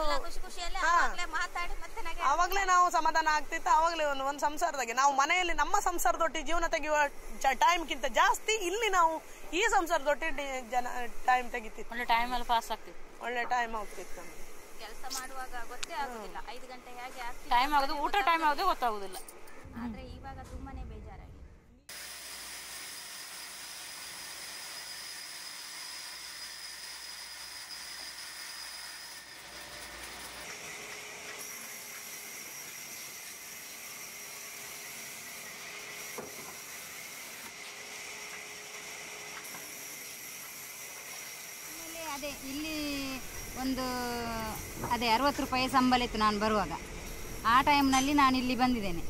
ಆವಾಗಲೇ ನಾವು ಸಮಾಧಾನ ಆಗ್ತಿತ್ತು ಆವಾಗಲೇ ಒಂದು ಒಂದು ಸಂಸಾರದಾಗೆ. ನಾವು ಮನೆಯಲ್ಲಿ ನಮ್ಮ ಸಂಸಾರದೊಟ್ಟಿಗೆ ಜೀವನ ತೆಗೆಯುವ ಟೈಮ್ಗಿಂತ ಜಾಸ್ತಿ ಇಲ್ಲಿ ನಾವು ಈ ಸಂಸಾರದೊಟ್ಟಿಗೆ ಜನ ಟೈಮ್ ತೆಗಿತಿತ್ತು. ಒಳ್ಳೆ ಟೈಮ್ ಅಲ್ಲಿ ಪಾಸ್ ಆಗ್ತಿತ್ತು. ಒಳ್ಳೆ ಟೈಮ್ ಹೋಗ್ತಿತ್ತು ನಮ್ಗೆ ಕೆಲಸ ಮಾಡುವಾಗ ಗೊತ್ತೇ ಆಗುದಿಲ್ಲ. ಐದು ಗಂಟೆ ಹೇಗೆ ಟೈಮ್ ಆಗೋದು ಊಟ ಟೈಮ್ ಆಗೋದು ಗೊತ್ತಾಗುದಿಲ್ಲ. ಆದ್ರೆ ಇವಾಗ ತುಂಬಾನೇ ಬೇಜಾರಾಗಿದೆ ಆಮೇಲೆ ಅದೇ ಇಲ್ಲಿ ಒಂದು, ಅದೇ ಅರವತ್ತು ರೂಪಾಯಿ ಸಂಬಳ ಇತ್ತು ನಾನು ಬರುವಾಗ. ಆ ಟೈಮ್ನಲ್ಲಿ ನಾನು ಇಲ್ಲಿ ಬಂದಿದ್ದೇನೆ.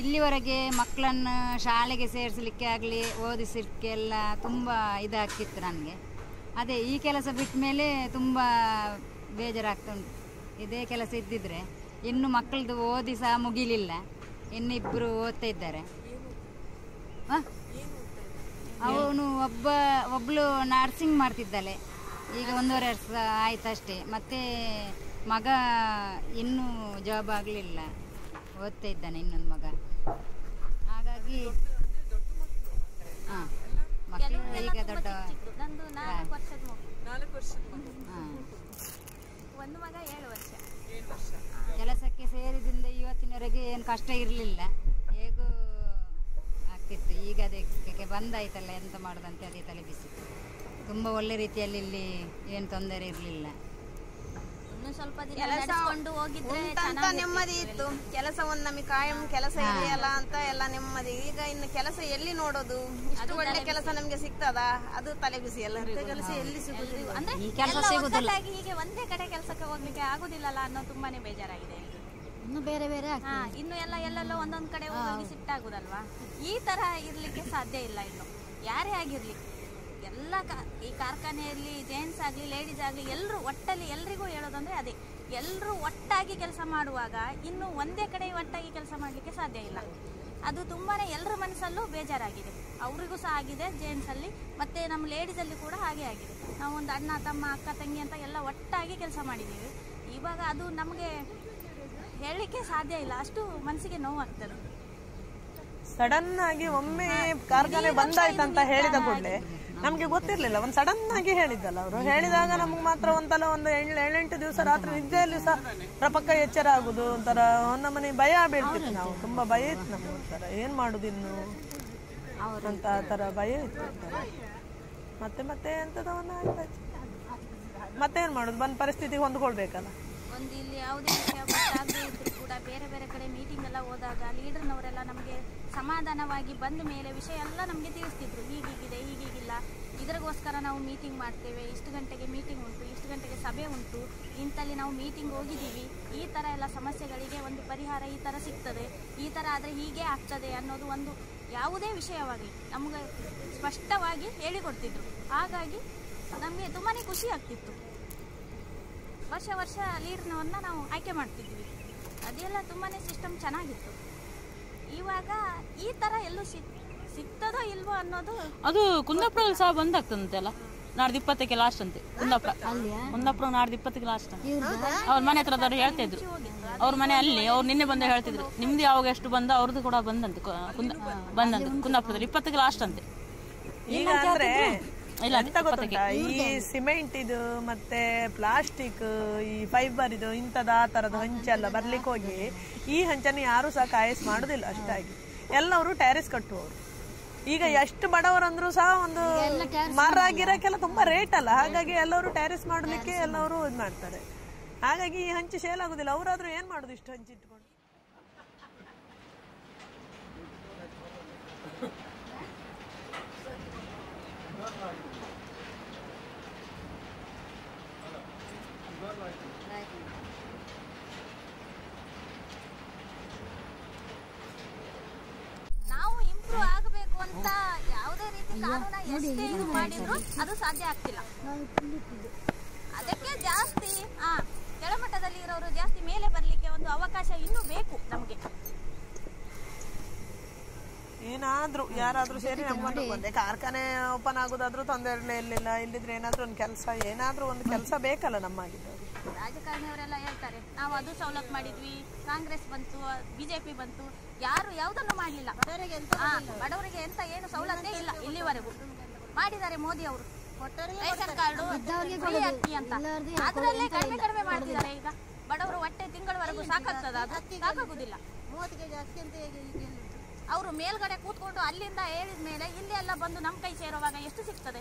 ಇಲ್ಲಿವರೆಗೆ ಮಕ್ಕಳನ್ನು ಶಾಲೆಗೆ ಸೇರಿಸಲಿಕ್ಕೆ ಆಗಲಿ, ಓದಿಸಲಿಕ್ಕೆ ಎಲ್ಲ ತುಂಬ ಇದಾಗ್ತಿತ್ತು ನನಗೆ. ಅದೇ ಈ ಕೆಲಸ ಬಿಟ್ಟ ಮೇಲೆ ತುಂಬ ಬೇಜಾರಾಗ್ತಾ ಉಂಟು. ಇದೇ ಕೆಲಸ ಇದ್ದಿದ್ರೆ ಇನ್ನು ಮಕ್ಕಳದು ಓದಿ ಸಹ ಮುಗಿಲಿಲ್ಲ. ಇನ್ನು ಇಬ್ಬರು ಓದ್ತಾ ಇದ್ದಾರೆ? ಅವನು ಒಬ್ಬ ಒಬ್ಬಳು ನರ್ಸಿಂಗ್ ಮಾಡ್ತಿದ್ದಾಳೆ. ಈಗ ಒಂದೂವರೆ ವರ್ಷ ಆಯ್ತಷ್ಟೇ ಮತ್ತೆ ಮಗ ಇನ್ನೂ ಜಾಬ್ ಆಗಲಿಲ್ಲ. ಓದ್ತಾ ಇದ್ದಾನೆ ಇನ್ನೊಂದು ಮಗ. ಹಾಗಾಗಿ ಹಾಂ ಮಕ್ಕಳು ಈಗ ದೊಡ್ಡ ಒಂದು ಮಗ ಏಳು ವರ್ಷ. ಏಳು ವರ್ಷ. ಕೆಲಸಕ್ಕೆ ಸೇರಿದಿಂದ ಇವತ್ತಿನವರೆಗೆ ಏನು ಕಷ್ಟ ಇರಲಿಲ್ಲ. ಹೇಗೂ ಆಗ್ತಿತ್ತು. ಈಗ ಅದಕ್ಕೆ ಬಂದಾಯ್ತಲ್ಲ ಎಂತ ಮಾಡೋದಂತೆ ಅದೇ ತಲೆ ಬಿಸಿ ತುಂಬ ಒಳ್ಳೆ ರೀತಿಯಲ್ಲಿ ಇಲ್ಲಿ ಏನು ತೊಂದರೆ ಇರಲಿಲ್ಲ. ಇನ್ನು ಸ್ವಲ್ಪ ದಿನ ಕೆಲಸ ನಡೆಸ್ಕೊಂಡು ಹೋಗಿದ್ರೆ ಉಂಟಂತ ಚೆನ್ನಾಗಿರ್ತಿತ್ತು. ನೆಮ್ಮದಿ ಇತ್ತು. ಕೆಲಸ ಒಂದ್ ನಮಗೆ ಕಾಯಂ ಕೆಲಸ ಇದೆಯಲ್ಲ ಅಂತ ಎಲ್ಲ ನೆಮ್ಮದಿ. ಈಗ ಇನ್ನು ಕೆಲಸ ಎಲ್ಲಿ ನೋಡೋದು? ಇಷ್ಟು ಒಳ್ಳೆ ಕೆಲಸ ನಮ್ಗೆ ಸಿಗ್ತದ? ಅದು ತಲೆ ಬಿಸಿ ಎಲ್ಲರಿಗೂ ಕೆಲಸ ಎಲ್ಲಿ ಸಿಗುದು ಅಂದ್ರೆ ಈ ಕೆಲಸ ಎಲ್ಲ ಸಿಗುದಿಲ್ಲ. ಒಗ್ಗಟ್ಟಾಗಿ ಹೀಗೆ ಒಂದೇ ಕಡೆ ಕೆಲಸಕ್ಕೆ ಹೋಗ್ಲಿಕ್ಕೆ ಆಗುದಿಲ್ಲಲ್ಲ ಅನ್ನೋ ತುಂಬಾನೇ ಬೇಜಾರಾಗಿದೆ ಇನ್ನು ಬೇರೆ ಬೇರೆ ಹಾ ಇನ್ನು ಎಲ್ಲ ಎಲ್ಲೆಲ್ಲೋ ಒಂದೊಂದ್ ಕಡೆ ಹೋಗಿ ಸಿಟ್ಟಾಗುದಲ್ವಾ? ಈ ತರ ಇರ್ಲಿಕ್ಕೆ ಸಾಧ್ಯ ಇಲ್ಲ ಇನ್ನು. ಯಾರೇ ಆಗಿರ್ಲಿ. ಎಲ್ಲ ಕಾ- ಈ ಕಾರ್ಖಾನೆಯಲ್ಲಿ ಜೆಂಟ್ಸ್ ಆಗಲಿ ಲೇಡೀಸ್ ಆಗಲಿ ಎಲ್ಲರೂ ಒಟ್ಟಲ್ಲಿ ಎಲ್ರಿಗೂ ಹೇಳೋದಂದ್ರೆ ಅದೇ. ಎಲ್ಲರೂ ಒಟ್ಟಾಗಿ ಕೆಲಸ ಮಾಡುವಾಗ ಇನ್ನು ಒಂದೇ ಕಡೆ ಒಟ್ಟಾಗಿ ಕೆಲಸ ಮಾಡಲಿಕ್ಕೆ ಸಾಧ್ಯ ಇಲ್ಲ. ಅದು ತುಂಬಾನೇ ಎಲ್ಲರ ಮನಸ್ಸಲ್ಲೂ ಬೇಜಾರಾಗಿದೆ. ಅವರಿಗೂ ಸಹ ಆಗಿದೆ ಜೆಂಟ್ಸ್ ಅಲ್ಲಿ ಮತ್ತೆ ನಮ್ಮ ಲೇಡೀಸಲ್ಲಿ ಕೂಡ ಹಾಗೆ ಆಗಿದೆ. ನಾವು ಒಂದು ಅಣ್ಣ ತಮ್ಮ ಅಕ್ಕ ತಂಗಿ ಅಂತ ಎಲ್ಲ ಒಟ್ಟಾಗಿ ಕೆಲಸ ಮಾಡಿದ್ದೀವಿ. ಇವಾಗ ಅದು ನಮಗೆ ಹೇಳಲಿಕ್ಕೆ ಸಾಧ್ಯ ಇಲ್ಲ. ಅಷ್ಟು ಮನಸ್ಸಿಗೆ ನೋವಾಗ್ತದೆ. ಸಡನ್ ಆಗಿ ಒಮ್ಮೆ ಕಾರ್ಖಾನೆ ಬಂದಾಯ್ತಂತ ಹೇಳಿದ ಕೂಡಲೇ. ನಮ್ಗೆ ಗೊತ್ತಿರ್ಲಿಲ್ಲ. ಒಂದು ಸಡನ್ ಆಗಿ ಹೇಳಿದ್ದಲ್ಲ ಅವರು. ಹೇಳಿದಾಗ ನಮ್ಗೆ ಮಾತ್ರ ಒಂದಲ್ಲ ಒಂದು ಏಳೆಂಟು ದಿವಸ ರಾತ್ರಿ ನಿದ್ದೆಯಲ್ಲಿ ಸಹ ಪ್ರಪಕ್ಕ ಎಚ್ಚರ ಆಗುದು ಒಂಥರ ಒಂದ ಮನೆ ಭಯ ಬೀಳ್ತಿತ್ತು ನಾವು. ತುಂಬಾ ಭಯ ಇತ್ತು ನಮ್ಗೆ ಒಂಥರ. ಏನ್ ಮಾಡುದು ಇನ್ನು? ಅಂತ ತರ ಭಯ ಇತ್ತು. ಮತ್ತೆ ಮತ್ತೆ ಎಂತದ ಮತ್ತೆ ಏನ್ ಮಾಡುದು? ಬಂದ್ ಪರಿಸ್ಥಿತಿಗೆ ಹೊಂದ್ಕೊಳ್ಬೇಕಲ್ಲ. ಒಂದು ಇಲ್ಲಿ ಯಾವುದೇ ಕೂಡ ಬೇರೆ ಬೇರೆ ಕಡೆ ಮೀಟಿಂಗ್ ಎಲ್ಲ ಹೋದಾಗ ಲೀಡರ್ನವರೆಲ್ಲ ನಮಗೆ ಸಮಾಧಾನವಾಗಿ ಬಂದ ಮೇಲೆ ವಿಷಯ ಎಲ್ಲ ನಮಗೆ ತಿಳಿಸ್ತಿದ್ರು. ಹೀಗೀಗಿದೆ, ಹೀಗೀಗಿಲ್ಲ. ಇದರಿಗೋಸ್ಕರ ನಾವು ಮೀಟಿಂಗ್ ಮಾಡ್ತೇವೆ. ಇಷ್ಟು ಗಂಟೆಗೆ ಮೀಟಿಂಗ್ ಉಂಟು, ಇಷ್ಟು ಗಂಟೆಗೆ ಸಭೆ ಉಂಟು. ಇಂಥಲ್ಲಿ ನಾವು ಮೀಟಿಂಗ್ ಹೋಗಿದ್ದೀವಿ. ಈ ಥರ ಎಲ್ಲ ಸಮಸ್ಯೆಗಳಿಗೆ ಒಂದು ಪರಿಹಾರ ಈ ಥರ ಸಿಗ್ತದೆ. ಈ ಥರ ಆದರೆ ಹೀಗೆ ಆಗ್ತದೆ ಅನ್ನೋದು ಒಂದು ಯಾವುದೇ ವಿಷಯವಾಗಿ ನಮಗೆ ಸ್ಪಷ್ಟವಾಗಿ ಹೇಳಿಕೊಡ್ತಿದ್ರು. ಹಾಗಾಗಿ ನಮಗೆ ತುಂಬಾ ಖುಷಿ ಆಗ್ತಿತ್ತು. ವರ್ಷ ವರ್ಷ ಲೀಡ್ನವನ್ನು ನಾವು ಆಯ್ಕೆ ಮಾಡ್ತಿದ್ವಿ. ಅದೆಲ್ಲ ತುಂಬಾ ಸಿಸ್ಟಮ್ ಚೆನ್ನಾಗಿತ್ತು. ಇವಾಗ ಈ ತರ ಎಲ್ಲೂ ಸಿಗ್ತದೋ ಇಲ್ವೋ ಅನ್ನೋದು ಅದು ಕುಂದಾಪುರದಲ್ಲಿ ಸಹ ಬಂದಾಗ್ತದಂತೆ ಅಲ್ಲ ನಾಡ್ದು ಇಪ್ಪತ್ತಕ್ಕೆ ಲಾಸ್ಟ್ ಅಂತೆ ಕುಂದಾಪುರ. ಕುಂದಾಪುರ ನಾಡ್ದು ಇಪ್ಪತ್ತಕ್ಕೆ ಲಾಸ್ಟ್ ಅಂತ. ಅವ್ರ ಮನೆ ಹತ್ರದವ್ರು ಹೇಳ್ತಾ ಇದ್ರು ಅವ್ರ ಮನೆ ಅಲ್ಲಿ ಅವ್ರು ನಿನ್ನೆ ಬಂದ ಹೇಳ್ತಿದ್ರು. ನಿಮ್ದು ಯಾವಾಗ ಎಷ್ಟು ಬಂದ ಅವ್ರದ್ದು ಕೂಡ ಬಂದಂತೆ ಕುಂದ ಬಂದಂತೆ ಕುಂದಾಪುರದಲ್ಲಿ ಇಪ್ಪತ್ತಕ್ಕೆ ಲಾಸ್ಟ್ ಅಂತೆ. ಈಗ ಅಂದ್ರೆ ಇಲ್ಲ ಎಂತ ಗೊತ್ತುಂಟಾ? ಈ ಸಿಮೆಂಟ್ ಇದು ಮತ್ತೆ ಪ್ಲಾಸ್ಟಿಕ್ ಈ ಫೈಬರ್ ಇದು ಇಂಥದ ಆ ತರದ ಹಂಚೆಲ್ಲ ಬರ್ಲಿಕ್ಕೆ ಹೋಗಿ ಈ ಹಂಚನ ಯಾರು ಸಹ ಕಾಯಸ್ ಮಾಡುದಿಲ್ಲ ಅಷ್ಟಾಗಿ. ಎಲ್ಲವರು ಟ್ಯಾರಿಸ್ ಕಟ್ಟುವವರು. ಈಗ ಎಷ್ಟು ಬಡವರಂದ್ರೂ ಸಹ ಒಂದು ಮರ ಗಿರಕ್ಕೆಲ್ಲ ತುಂಬಾ ರೇಟ್ ಅಲ್ಲ. ಹಾಗಾಗಿ ಎಲ್ಲರೂ ಟ್ಯಾರಿಸ್ ಮಾಡ್ಲಿಕ್ಕೆ ಎಲ್ಲವರು ಇದು ಮಾಡ್ತಾರೆ. ಹಾಗಾಗಿ ಈ ಹಂಚು ಸೇಲ್ ಆಗುದಿಲ್ಲ. ಅವರಾದ್ರೂ ಏನ್ ಮಾಡುದು ಇಷ್ಟು ಹಂಚು ಇಟ್ಕೊಂಡು ಇಂಪ್ರೂವ್ ಆಗಬೇಕು ಅಂತ ಯಾವುದೇ ರೀತಿ ಕಾನೂನ ಎಷ್ಟೇ ಇದು ಮಾಡಿದ್ರು ಅದು ಸಾಧ್ಯ ಆಗ್ತಿಲ್ಲ. ಅದಕ್ಕೆ ಜಾಸ್ತಿ ಹಾ ಕೆಳಮಟ್ಟದಲ್ಲಿ ಇರೋರು ಜಾಸ್ತಿ ಮೇಲೆ ಬರ್ಲಿಕ್ಕೆ ಒಂದು ಅವಕಾಶ ಇನ್ನೂ ಬೇಕು ನಮಗೆ. ಏನಾದ್ರೂ ಯಾರಾದ್ರೂ ಸೇರಿ ನಮ್ಮ ಒಂದೇ ಕಾರ್ಖಾನೆ ಓಪನ್ ಆಗೋದಾದ್ರೂ ತೊಂದರೆ ಇರ್ಲಿಲ್ಲ ಇಲ್ಲಿದ್ರೆ ಏನಾದ್ರೂ ಒಂದು ಕೆಲಸ ಏನಾದ್ರೂ ಒಂದು ಕೆಲಸ ಬೇಕಲ್ಲ ನಮ್ಮಾಗಿದ್ದು ರಾಜಕಾರಣಿಯವರೆಲ್ಲ ಹೇಳ್ತಾರೆ ನಾವು ಅದು ಸವಲತ್ತು ಮಾಡಿದ್ವಿ ಕಾಂಗ್ರೆಸ್ ಬಂತು ಬಿಜೆಪಿ ಬಂತು ಯಾರು ಯಾವುದನ್ನು ಮಾಡಲಿಲ್ಲ. ಬಡವರಿಗೆ ಎಂತ ಏನು ಸೌಲಭ್ಯ ಇಲ್ಲ ಇಲ್ಲಿವರೆಗೂ. ಮಾಡಿದ್ದಾರೆ ಮೋದಿ ಅವರು. ರೇಷನ್ ಕಾರ್ಡು ಅಕ್ಕಿ ಅಂತ. ಅದರಲ್ಲೇ ಕಡಿಮೆ ಕಡಿಮೆ ಮಾಡ್ತಿದ್ದಾರೆ ಈಗ. ಬಡವರು ಹೊಟ್ಟೆ ತಿಂಗಳವರೆಗೂ ಸಾಕಾಗ್ತದ ಅದು? ಸಾಕಾಗುದಿಲ್ಲ. ಅವರು ಮೇಲ್ಗಡೆ ಕೂತ್ಕೊಂಡು ಅಲ್ಲಿಂದ ಹೇಳಿದ ಮೇಲೆ ಇಲ್ಲಿ ಎಲ್ಲ ಬಂದು ನಮ್ಮ ಕೈ ಸೇರುವಾಗ ಎಷ್ಟು ಸಿಗ್ತದೆ?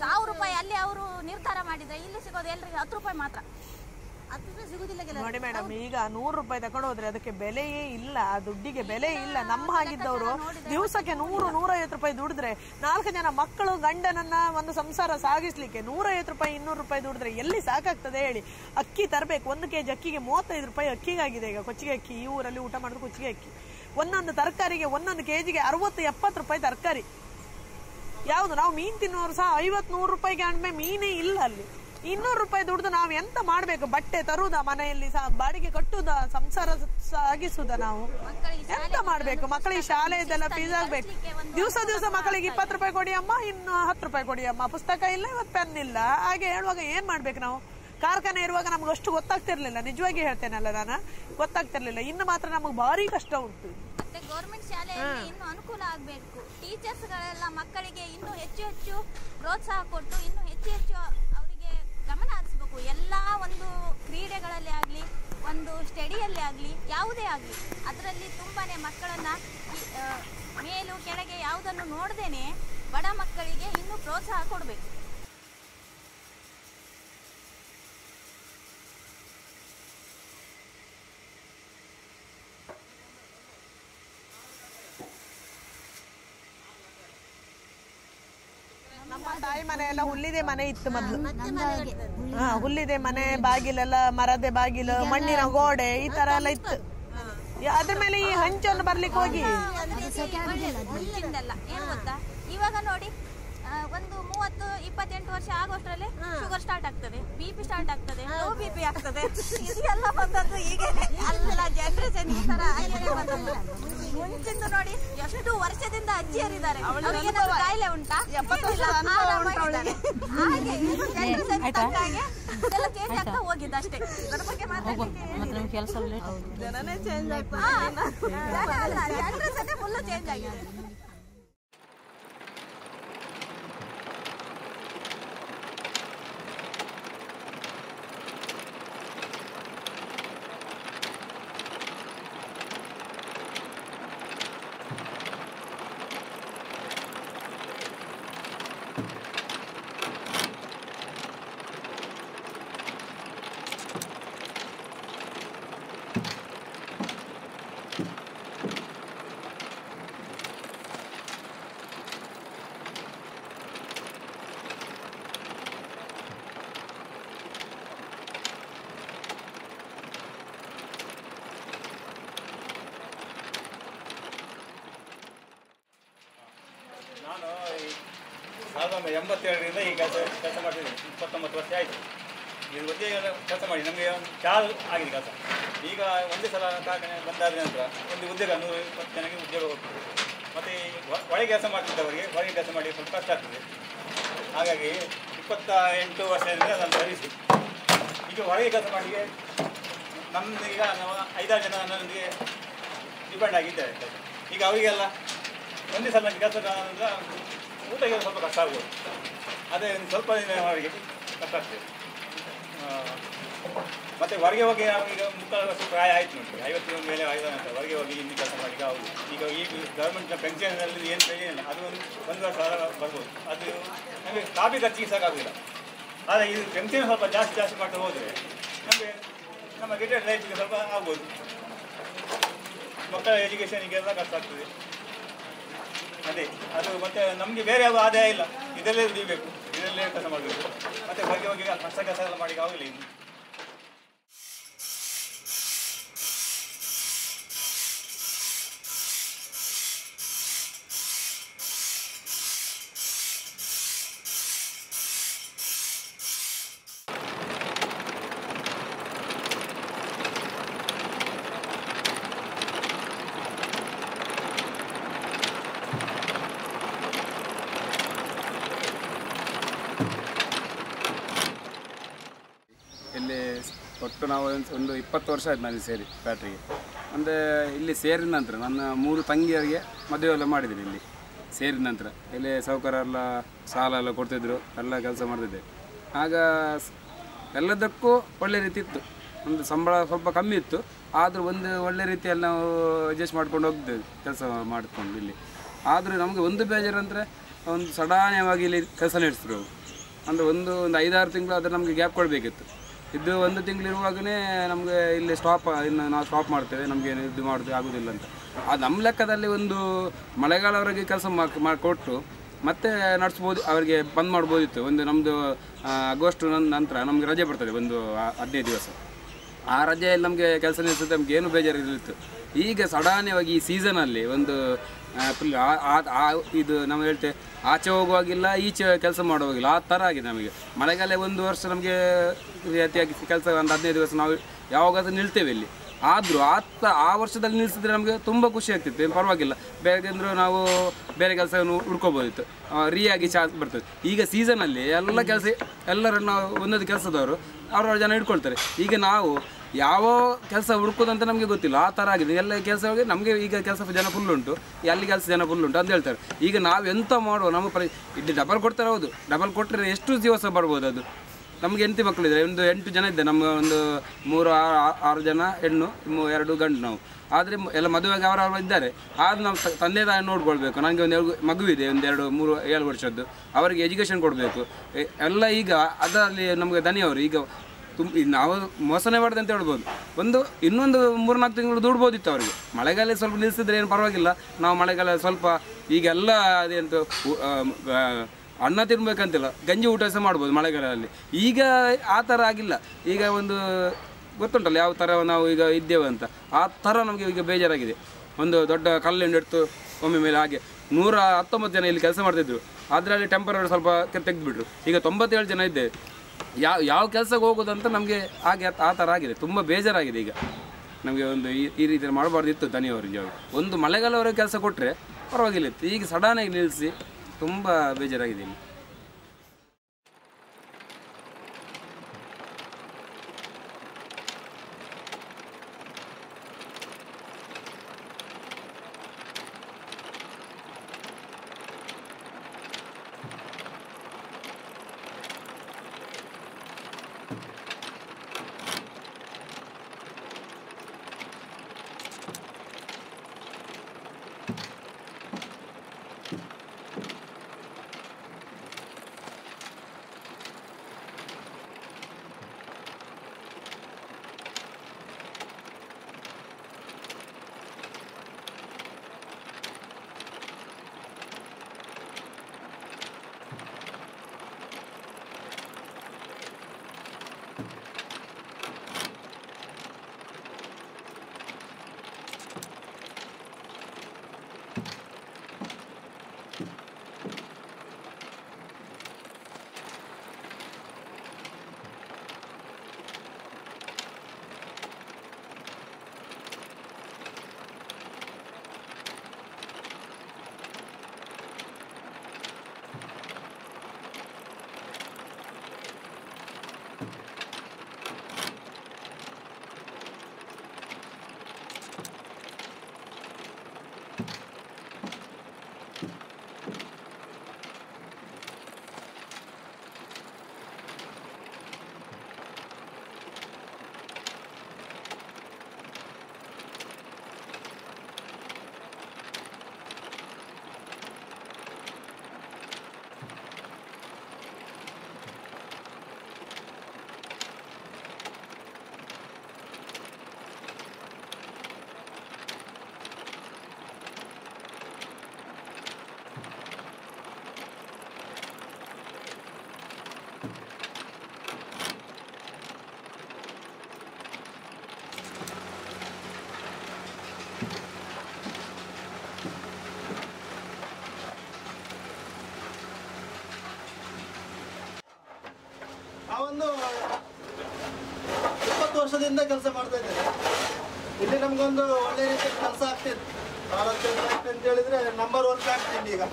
ಸಾವಿರ ರೂಪಾಯಿ ಅಲ್ಲಿ ಅವರು ನಿರ್ಧಾರ ಮಾಡಿದ್ರೆ ಇಲ್ಲಿ ಸಿಗೋದು ಎಲ್ರಿಗೆ ಹತ್ತು ರೂಪಾಯಿ ಮಾತ್ರ. ನೋಡಿ ಮೇಡಮ್ ಈಗ ನೂರು ರೂಪಾಯಿ ತಗೊಂಡು ಹೋದ್ರೆ ಅದಕ್ಕೆ ಬೆಲೆಯೇ ಇಲ್ಲ ಆ ದುಡ್ಡಿಗೆ ಬೆಲೆ ಇಲ್ಲ ನಮ್ಮ ಹಾಗಿದ್ದವರು ದಿವಸಕ್ಕೆ ನೂರು ನೂರೈವತ್ತು ರೂಪಾಯಿ ದುಡಿದ್ರೆ ನಾಲ್ಕು ಜನ ಮಕ್ಕಳು ಗಂಡನನ್ನ ಒಂದು ಸಂಸಾರ ಸಾಗಿಸ್ಲಿಕ್ಕೆ ನೂರೈವತ್ತು ರೂಪಾಯಿ ಇನ್ನೂರು ರೂಪಾಯಿ ದುಡಿದ್ರೆ ಎಲ್ಲಿ ಸಾಕಾಗ್ತದೆ ಹೇಳಿ. ಅಕ್ಕಿ ತರಬೇಕು ಒಂದು ಕೆಜಿ ಅಕ್ಕಿಗೆ ಮೂವತ್ತೈದು ರೂಪಾಯಿ ಅಕ್ಕಿಗಾಗಿದೆ ಈಗ ಕೊಚ್ಚಿಗೆ ಅಕ್ಕಿ ಈ ಊರಲ್ಲಿ ಊಟ ಮಾಡಿದ್ರು ಕೊಚ್ಚಿಗೆ ಅಕ್ಕಿ. ಒಂದೊಂದು ತರಕಾರಿಗೆ ಒಂದೊಂದು ಕೆಜಿಗೆ ಅರವತ್ತು ಎಪ್ಪತ್ತು ರೂಪಾಯಿ ತರಕಾರಿ. ಯಾವುದು ನಾವು ಮೀನ್ ತಿನ್ನೋರು ಸಹ ಐವತ್ ನೂರು ರೂಪಾಯಿಗೆ ಅಂದ್ಮೇ ಮೀನೇ ಇಲ್ಲ ಅಲ್ಲಿ. ಇನ್ನೂರು ರೂಪಾಯಿ ದುಡ್ದು ನಾವು ಎಂತ ಮಾಡ್ಬೇಕು? ಬಟ್ಟೆ ತರುವುದ ಮನೆಯಲ್ಲಿ ಬಾಡಿಗೆ ಕಟ್ಟುದ ಸಂಸಾರ ಸಾಗಿಸುದ ನಾವು? ಎಂತ ಮಾಡ್ಬೇಕು? ಮಕ್ಕಳಿಗೆ ಶಾಲೆದೆಲ್ಲ ಫೀಸ್ ಆಗ್ಬೇಕು. ದಿವಸ ದಿವಸ ಮಕ್ಕಳಿಗೆ ಇಪ್ಪತ್ತು ರೂಪಾಯಿ ಕೊಡಿ ಅಮ್ಮ ಇನ್ನು ಹತ್ತು ರೂಪಾಯಿ ಕೊಡಿ ಅಮ್ಮ. ಪುಸ್ತಕ ಇಲ್ಲ ಇವತ್ತು ಪೆನ್ ಇಲ್ಲ. ಹಾಗೆ ಹೇಳುವಾಗ ಏನ್ ಮಾಡ್ಬೇಕು ನಾವು? ಕಾರ್ಖಾನೆ ಇರುವಾಗ ನಮ್ಗೆ ಅಷ್ಟು ಗೊತ್ತಾಗ್ತಿರ್ಲಿಲ್ಲ. ನಿಜವಾಗಿ ಹೇಳ್ತೇನಲ್ಲ ನಾನು? ಗೊತ್ತಾಗ್ತಿರ್ಲಿಲ್ಲ. ಇನ್ನು ಮಾತ್ರ ನಮಗೆ ಭಾರಿ ಕಷ್ಟ ಉಂಟು. ಗೌರ್ಮೆಂಟ್ ಶಾಲೆಯಲ್ಲಿ ಇನ್ನು ಅನುಕೂಲ ಆಗಬೇಕು. ಟೀಚರ್ಸ್ಗಳೆಲ್ಲ ಮಕ್ಕಳಿಗೆ ಇನ್ನೂ ಹೆಚ್ಚು ಹೆಚ್ಚು ಪ್ರೋತ್ಸಾಹ ಕೊಟ್ಟು ಇನ್ನು ಹೆಚ್ಚು ಹೆಚ್ಚು ಗಮನ ಹರಿಸ್ಬೇಕು. ಎಲ್ಲ ಒಂದು ಕ್ರೀಡೆಗಳಲ್ಲಿ ಆಗಲಿ, ಒಂದು ಸ್ಟಡಿಯಲ್ಲಿ ಆಗಲಿ, ಯಾವುದೇ ಆಗಲಿ, ಅದರಲ್ಲಿ ತುಂಬಾನೇ ಮಕ್ಕಳನ್ನ ಮೇಲು ಕೆಳಗೆ ಯಾವುದನ್ನು ನೋಡದೇನೆ ಬಡ ಮಕ್ಕಳಿಗೆ ಇನ್ನೂ ಪ್ರೋತ್ಸಾಹ ಕೊಡಬೇಕು ನಮ್ಮ ತಾಯಿ ಮನೆ ಎಲ್ಲ ಹುಲ್ಲಿದೆ ಮನೆ ಇತ್ತು ಮೊದ್ಲು. ಹಾ ಹುಲ್ಲಿದೆ ಮನೆ ಬಾಗಿಲೆಲ್ಲ ಮರದೆ ಬಾಗಿಲು ಮಣ್ಣಿನ ಗೋಡೆ ಈ ತರ ಎಲ್ಲ ಇತ್ತು. ಅದ್ರ ಮೇಲೆ ಈ ಹಂಚನ್ನು ಬರ್ಲಿಕ್ಕೆ ಹೋಗಿ. ಮುಂಚಿಂದೆಲ್ಲ ಏನು ಗೊತ್ತಾ? ಇವಾಗ ನೋಡಿ. ಮೂವತ್ತು ಇಪ್ಪತ್ತೆಂಟು ವರ್ಷ ಆಗೋಷ್ಟರಲ್ಲಿ ಶುಗರ್ ಸ್ಟಾರ್ಟ್ ಆಗ್ತದೆ ಬಿ ಪಿ ಸ್ಟಾರ್ಟ್ ಆಗ್ತದೆ ಲೋ ಬಿ ಪಿ ಆಗ್ತದೆ. ಇದೆಲ್ಲ ಬಂದದ್ದು ಜನರೇಷನ್ ಈ ತರ ಬಂದದ್ದು. ಮುಂಚಿಂದು ನೋಡಿ ಎಷ್ಟು ವರ್ಷದಿಂದ ಅಜ್ಜಿಯರಿದ್ದಾರೆ. ಅವಳಿಗೆ ಏನಾದ್ರು ಕಾಯಿಲೆ ಉಂಟಾ. ಹಾಗೆ ಆಗ್ತಾ ಹೋಗಿದ್ದು ಅಷ್ಟೇ. ಇದ್ರ ಬಗ್ಗೆ ಮಾತಾಡ್ಲಿಕ್ಕೆ ಮತ್ತೆ ನಿಮ್ಗೆ ಕೆಲಸ ಜನನೇ ಚೇಂಜ್ ಆಗ್ತದೆ. ಜನರೇಷನ್ ಫುಲ್ ಚೇಂಜ್ ಆಗಿದೆ ನಾನು ಈ ಸಾವಿರದ ಒಂಬೈನೂರ ಎಂಬತ್ತೇಳರಿಂದ ಈ ಕೆಲಸ ಕೆಲಸ ಮಾಡ್ತಿದ್ದೀನಿ ಇಪ್ಪತ್ತೊಂಬತ್ತು ವರ್ಷ ಆಯಿತು ಒಂದೇ ಕೆಲಸ ಮಾಡಿ, ನಮಗೆ ಚಾಲ್ ಆಗಿದೆ ಕೆಲಸ. ಈಗ ಒಂದೇ ಸಲ ಕಾರ್ಖಾನೆ ಬಂದಾದ ನಂತರ ಒಂದು ಉದ್ಯೋಗ, ನೂರು ಇಪ್ಪತ್ತು ಜನಕ್ಕೆ ಉದ್ಯೋಗ ಹೋಗ್ತದೆ. ಮತ್ತು ಒಳಗೆ ಕೆಲಸ ಮಾಡ್ತಿದ್ದವರಿಗೆ ಹೊರಗೆ ಕೆಲಸ ಮಾಡಿ ಸ್ವಲ್ಪ ಕಷ್ಟ ಆಗ್ತದೆ. ಹಾಗಾಗಿ ಇಪ್ಪತ್ತ ಎಂಟು ವರ್ಷದಿಂದ ನಾನು ಸರ್ವಿಸ್ ಈಗ ಹೊರಗೆ ಕೆಲಸ ಮಾಡಿಗೆ ನಮ್ಮದು ಈಗ ನಾವು ಐದಾರು ಜನ ನನ್ನೊಂದಿಗೆ ಡಿಪೆಂಡ್ ಆಗಿದ್ದಾರೆ. ಈಗ ಅವರಿಗೆಲ್ಲ ಒಂದೇ ಸಲ ಕೆಲಸ ಊಟಕ್ಕೆ ಸ್ವಲ್ಪ ಕಷ್ಟ ಆಗ್ಬೋದು. ಅದೇ ಸ್ವಲ್ಪ ದಿನ ಅವರಿಗೆ ಕಷ್ಟ ಆಗ್ತದೆ. ಮತ್ತೆ ಹೊರಗೆ ಹೋಗಿ ಈಗ ಮುಕ್ಕಾಲು ವರ್ಷ ಪ್ರಾಯ ಆಯ್ತು ನೋಡಿ. ಐವತ್ತು ಮೇಲೆ ಆಯ್ದ ನಂತರ ಹೊರಗೆ ಹೋಗಿ ಇಲ್ಲಿ ಕೆಲಸ ಮಾಡಲಿಕ್ಕೆ ಹೌದು. ಈಗ ಈಗ ಗೌರ್ಮೆಂಟ್ನ ಪೆನ್ಷನ್ನಲ್ಲಿ ಏನು ಪ್ರಯೋಜನ ಇಲ್ಲ. ಅದು ಒಂದು ಒಂದು ವರ್ಷ ಬರ್ಬೋದು. ಅದು ನಮಗೆ ಕಾಫಿ ಖರ್ಚಿಗೆ ಸಾಕಾಗೋದಿಲ್ಲ. ಆದರೆ ಇದು ಪೆನ್ಷನ್ ಸ್ವಲ್ಪ ಜಾಸ್ತಿ ಜಾಸ್ತಿ ಮಾಡ್ತಾ ಹೋದರೆ ನಮಗೆ ನಮ್ಮ ರಿಟೈರ್ಡ್ ಲೈಫಿಗೆ ಸ್ವಲ್ಪ ಆಗ್ಬೋದು. ಮಕ್ಕಳ ಎಜುಕೇಷನಿಗೆಲ್ಲ ಕಷ್ಟ ಆಗ್ತದೆ ಅದೇ, ಅದು ಮತ್ತೆ ನಮಗೆ ಬೇರೆ ಯಾವ ಆದಾಯ ಇಲ್ಲ. ಇದರಲ್ಲೇ ದುಡಿಬೇಕು. ಇದರಲ್ಲೇ ಕೆಲಸ ಮಾಡಬೇಕು. ಮತ್ತೆ ಹೊರಗೆ ಹೋಗಿ ಕಷ್ಟ ಕೆಲಸ ಎಲ್ಲ ಮಾಡಿ ಆಗಲಿಲ್ಲ ಇನ್ನು ಇಲ್ಲಿ ಒಟ್ಟು ನಾವು ಒಂದು- ಒಂದು ಇಪ್ಪತ್ತು ವರ್ಷ ಆಯ್ತು ನಾನು ಸೇರಿ ಫ್ಯಾಕ್ಟ್ರಿಗೆ. ಅಂದರೆ ಇಲ್ಲಿ ಸೇರಿದ ನಂತರ ನನ್ನ ಮೂರು ತಂಗಿಯರಿಗೆ ಮದುವೆ ಎಲ್ಲ ಮಾಡಿದ್ದೀನಿ ಇಲ್ಲಿ. ಸೇರಿದ ನಂತರ ಇಲ್ಲಿ ಸೌಕರ್ಯ ಎಲ್ಲ, ಸಾಲ ಎಲ್ಲ ಕೊಡ್ತಿದ್ರು, ಎಲ್ಲ ಕೆಲಸ ಮಾಡ್ತಿದ್ದೆ. ಆಗ ಎಲ್ಲದಕ್ಕೂ ಒಳ್ಳೆ ರೀತಿ ಇತ್ತು. ಒಂದು ಸಂಬಳ ಸ್ವಲ್ಪ ಕಮ್ಮಿ ಇತ್ತು. ಆದರೂ ಒಂದು ಒಳ್ಳೆ ರೀತಿಯಲ್ಲಿ ನಾವು ಅಡ್ಜಸ್ಟ್ ಮಾಡ್ಕೊಂಡು ಹೋಗ್ತೇವೆ ಕೆಲಸ ಮಾಡಿಕೊಂಡು ಇಲ್ಲಿ. ಆದರೂ ನಮಗೆ ಒಂದು ಬೇಜಾರು ಅಂದರೆ ಒಂದು ಸಡಾನ್ಯವಾಗಿ ಇಲ್ಲಿ ಕೆಲಸ ನಡೆಸಿದ್ರು. ಅಂದರೆ ಒಂದು ಒಂದು ಐದಾರು ತಿಂಗಳು ಆದರೆ ನಮಗೆ ಗ್ಯಾಪ್ ಕೊಡಬೇಕಿತ್ತು. ಇದು ಒಂದು ತಿಂಗಳು ಇರುವಾಗಲೇ ನಮಗೆ ಇಲ್ಲಿ ಸ್ಟಾಪ್ ಇನ್ನು ನಾವು ಸ್ಟಾಪ್ ಮಾಡ್ತೇವೆ ನಮಗೆ ಇದು ಮಾಡೋದು ಆಗೋದಿಲ್ಲ ಅಂತ. ಅದು ನಮ್ಮ ಲೆಕ್ಕದಲ್ಲಿ ಒಂದು ಮಳೆಗಾಲವರೆಗೆ ಕೆಲಸ ಮಾಡಿಕೊಟ್ಟು ಮತ್ತೆ ನಡೆಸ್ಬೋದು, ಅವರಿಗೆ ಬಂದ್ ಮಾಡ್ಬೋದಿತ್ತು. ಒಂದು ನಮ್ಮದು ಆಗೋಸ್ಟ್ ನಂತರ ನಮಗೆ ರಜೆ ಬರ್ತದೆ ಒಂದು ಆ- ಹದಿನೈದು ದಿವಸ. ಆ ರಜೆಯಲ್ಲಿ ನಮಗೆ ಕೆಲಸ ನಿಲ್ಲಿಸುತ್ತೆ ನಮ್ಗೆ ಏನು ಇರಲಿತ್ತು ಈಗ ಸಡಾನ್ಯವಾಗಿ ಈ ಸೀಸನಲ್ಲಿ ಒಂದು ಫುಲ್ ಆ- ಆ- ಆ- ಇದು ನಾವು ಹೇಳ್ತೇವೆ ಆಚೆ ಹೋಗುವಾಗಿಲ್ಲ, ಈಚೆ ಕೆಲಸ ಮಾಡುವಾಗಿಲ್ಲ, ಆ ಥರ ಆಗಿದೆ ನಮಗೆ. ಮಳೆಗಾಲ ಒಂದು ವರ್ಷ ನಮಗೆ ರೀತಿಯಾಗಿ ಕೆಲಸ ಒಂದು ಹದಿನೈದು ದಿವಸ ನಾವು ಯಾವಾಗಾದರೂ ನಿಲ್ತೇವೆ ಇಲ್ಲಿ. ಆದರೂ ಆ ತ- ಆ ವರ್ಷದಲ್ಲಿ ನಿಲ್ಲಿಸಿದ್ರೆ ನಮಗೆ ತುಂಬ ಖುಷಿ ಆಗ್ತಿತ್ತು. ಏನು ಪರವಾಗಿಲ್ಲ. ಬೇಕೆಂದ್ರೆ ನಾವು ಬೇರೆ ಕೆಲಸವನ್ನು ಹುಡ್ಕೋಬೋದಿತ್ತು. ರೀಯಾಗಿ ಚಾನ್ಸ್ ಬರ್ತದೆ. ಈಗ ಸೀಸನಲ್ಲಿ ಎಲ್ಲ ಕೆಲಸ, ಎಲ್ಲರನ್ನು ನಾವು ಒಂದೊಂದು ಕೆಲಸದವರು ಅವರ ಜನ ಇಟ್ಕೊಳ್ತಾರೆ ಈಗ ನಾವು ಯಾವ ಕೆಲಸ ಹುಡುಕೋದಂತ ನಮಗೆ ಗೊತ್ತಿಲ್ಲ. ಆ ಥರ ಆಗಿದೆ. ಎಲ್ಲ ಕೆಲಸ ನಮಗೆ ಈಗ ಕೆಲಸ ಜನ ಫುಲ್ ಉಂಟು. ಅಲ್ಲಿ ಕೆಲಸ ಜನ ಫುಲ್ ಉಂಟು ಅಂತ ಹೇಳ್ತಾರೆ. ಈಗ ನಾವು ಎಂತ ಮಾಡುವ? ನಮ್ಮ ಪ್ರ ಇಲ್ಲಿ ಡಬಲ್ ಕೊಡ್ತಾರೆ ಹೌದು. ಡಬಲ್ ಕೊಟ್ಟರೆ ಎಷ್ಟು ದಿವಸ ಬರ್ಬೋದು ಅದು? ನಮಗೆ ಮಕ್ಕಳು ಮಕ್ಕಳಿದ್ದಾರೆ ಒಂದು ಎಂಟು ಜನ ಇದ್ದೆ ನಮ್ಮ ಒಂದು ಮೂರು ಆ- ಆ- ಆರು ಜನ ಹೆಣ್ಣು ಎರಡು ಗಂಡು ನಾವು. ಆದರೆ ಎಲ್ಲ ಮದುವೆಗೆ ಅವರವರು ಇದ್ದಾರೆ. ಆದ್ರೆ ನಾವು ತಂದೆ ತಾಯಿ ನೋಡ್ಕೊಳ್ಬೇಕು. ನನಗೆ ಒಂದು ಎರಡು ಮಗುವಿದೆ ಎರಡು ಮೂರು ಏಳು ವರ್ಷದ್ದು. ಅವರಿಗೆ ಎಜುಕೇಷನ್ ಕೊಡಬೇಕು. ಎಲ್ಲ ಈಗ ಅದರಲ್ಲಿ ನಮಗೆ ದನಿಯವರು ಈಗ ತುಂಬ ನಾವು ಮೋಸನೇ ಮಾಡಿದೆ ಅಂತ ಹೇಳ್ಬೋದು. ಒಂದು ಇನ್ನೊಂದು ಮೂರ್ನಾಲ್ಕು ತಿಂಗಳು ದುಡ್ಬೋದಿತ್ತು ಅವರಿಗೆ. ಮಳೆಗಾಲ ಸ್ವಲ್ಪ ನಿಲ್ಲಿಸಿದ್ರೆ ಏನು ಪರವಾಗಿಲ್ಲ. ನಾವು ಮಳೆಗಾಲ ಸ್ವಲ್ಪ ಈಗೆಲ್ಲ ಆ, ಆ, ಅನ್ನ ತಿನ್ಬೇಕಂತಿಲ್ಲ, ಗಂಜಿ ಊಟ ಸಹ ಮಾಡ್ಬೋದು ಮಳೆಗಾಲದಲ್ಲಿ. ಈಗ ಆ ಥರ ಆಗಿಲ್ಲ. ಈಗ ಒಂದು ಗೊತ್ತುಂಟಲ್ಲ ಯಾವ ಥರ ನಾವು ಈಗ ಇದ್ದೇವೆ ಅಂತ. ಆ ಥರ ನಮಗೆ ಈಗ ಬೇಜಾರಾಗಿದೆ. ಒಂದು ದೊಡ್ಡ ಕಲ್ಲನ್ನು ಎಡ್ತು ಒಮ್ಮೆ ಮೇಲೆ ಹಾಗೆ. ನೂರ ಹತ್ತೊಂಬತ್ತು ಜನ ಇಲ್ಲಿ ಕೆಲಸ ಮಾಡ್ತಿದ್ರು. ಅದರಲ್ಲಿ ಟೆಂಪರರಿ ಸ್ವಲ್ಪ ತೆಗೆದುಬಿಟ್ರು. ಈಗ ತೊಂಬತ್ತೇಳು ಜನ ಇದ್ದೇವೆ. ಯಾವ ಯಾವ ಕೆಲಸಕ್ಕೆ ಹೋಗೋದಂತ ನಮಗೆ ಹಾಗೆ ಆ ಥರ ಆಗಿದೆ. ತುಂಬ ಬೇಜಾರಾಗಿದೆ ಈಗ. ನಮಗೆ ಒಂದು ಈ ಈ ರೀತಿ ಮಾಡಬಾರ್ದಿತ್ತು ತನಿಯವರು ಒಂದು ಮಳೆಗಾಲವರೆಗೆ ಕೆಲಸ ಕೊಟ್ಟರೆ ಪರವಾಗಿಲ್ಲ. ಈಗ ಸಡನ್ನಾಗಿ ನಿಲ್ಲಿಸಿ ತುಂಬ ಬೇಜಾರಾಗಿದೆ ನಾವೊಂದು ಇಪ್ಪತ್ತು ವರ್ಷದಿಂದ ಕೆಲಸ ಮಾಡ್ತಾ ಇದ್ದೇನೆ. ಇಲ್ಲಿ ನಮ್ಗೊಂದು ಒಳ್ಳೆ ರೀತಿಯ ಕೆಲಸ ಆಗ್ತಿದೆ. ಭಾರತ್ ಫ್ಯಾಕ್ಟ್ರಿ ಅಂತ ಹೇಳಿದ್ರೆ ನಂಬರ್ ಒನ್ ಫ್ಯಾಕ್ಟ್ರಿ ಈಗ.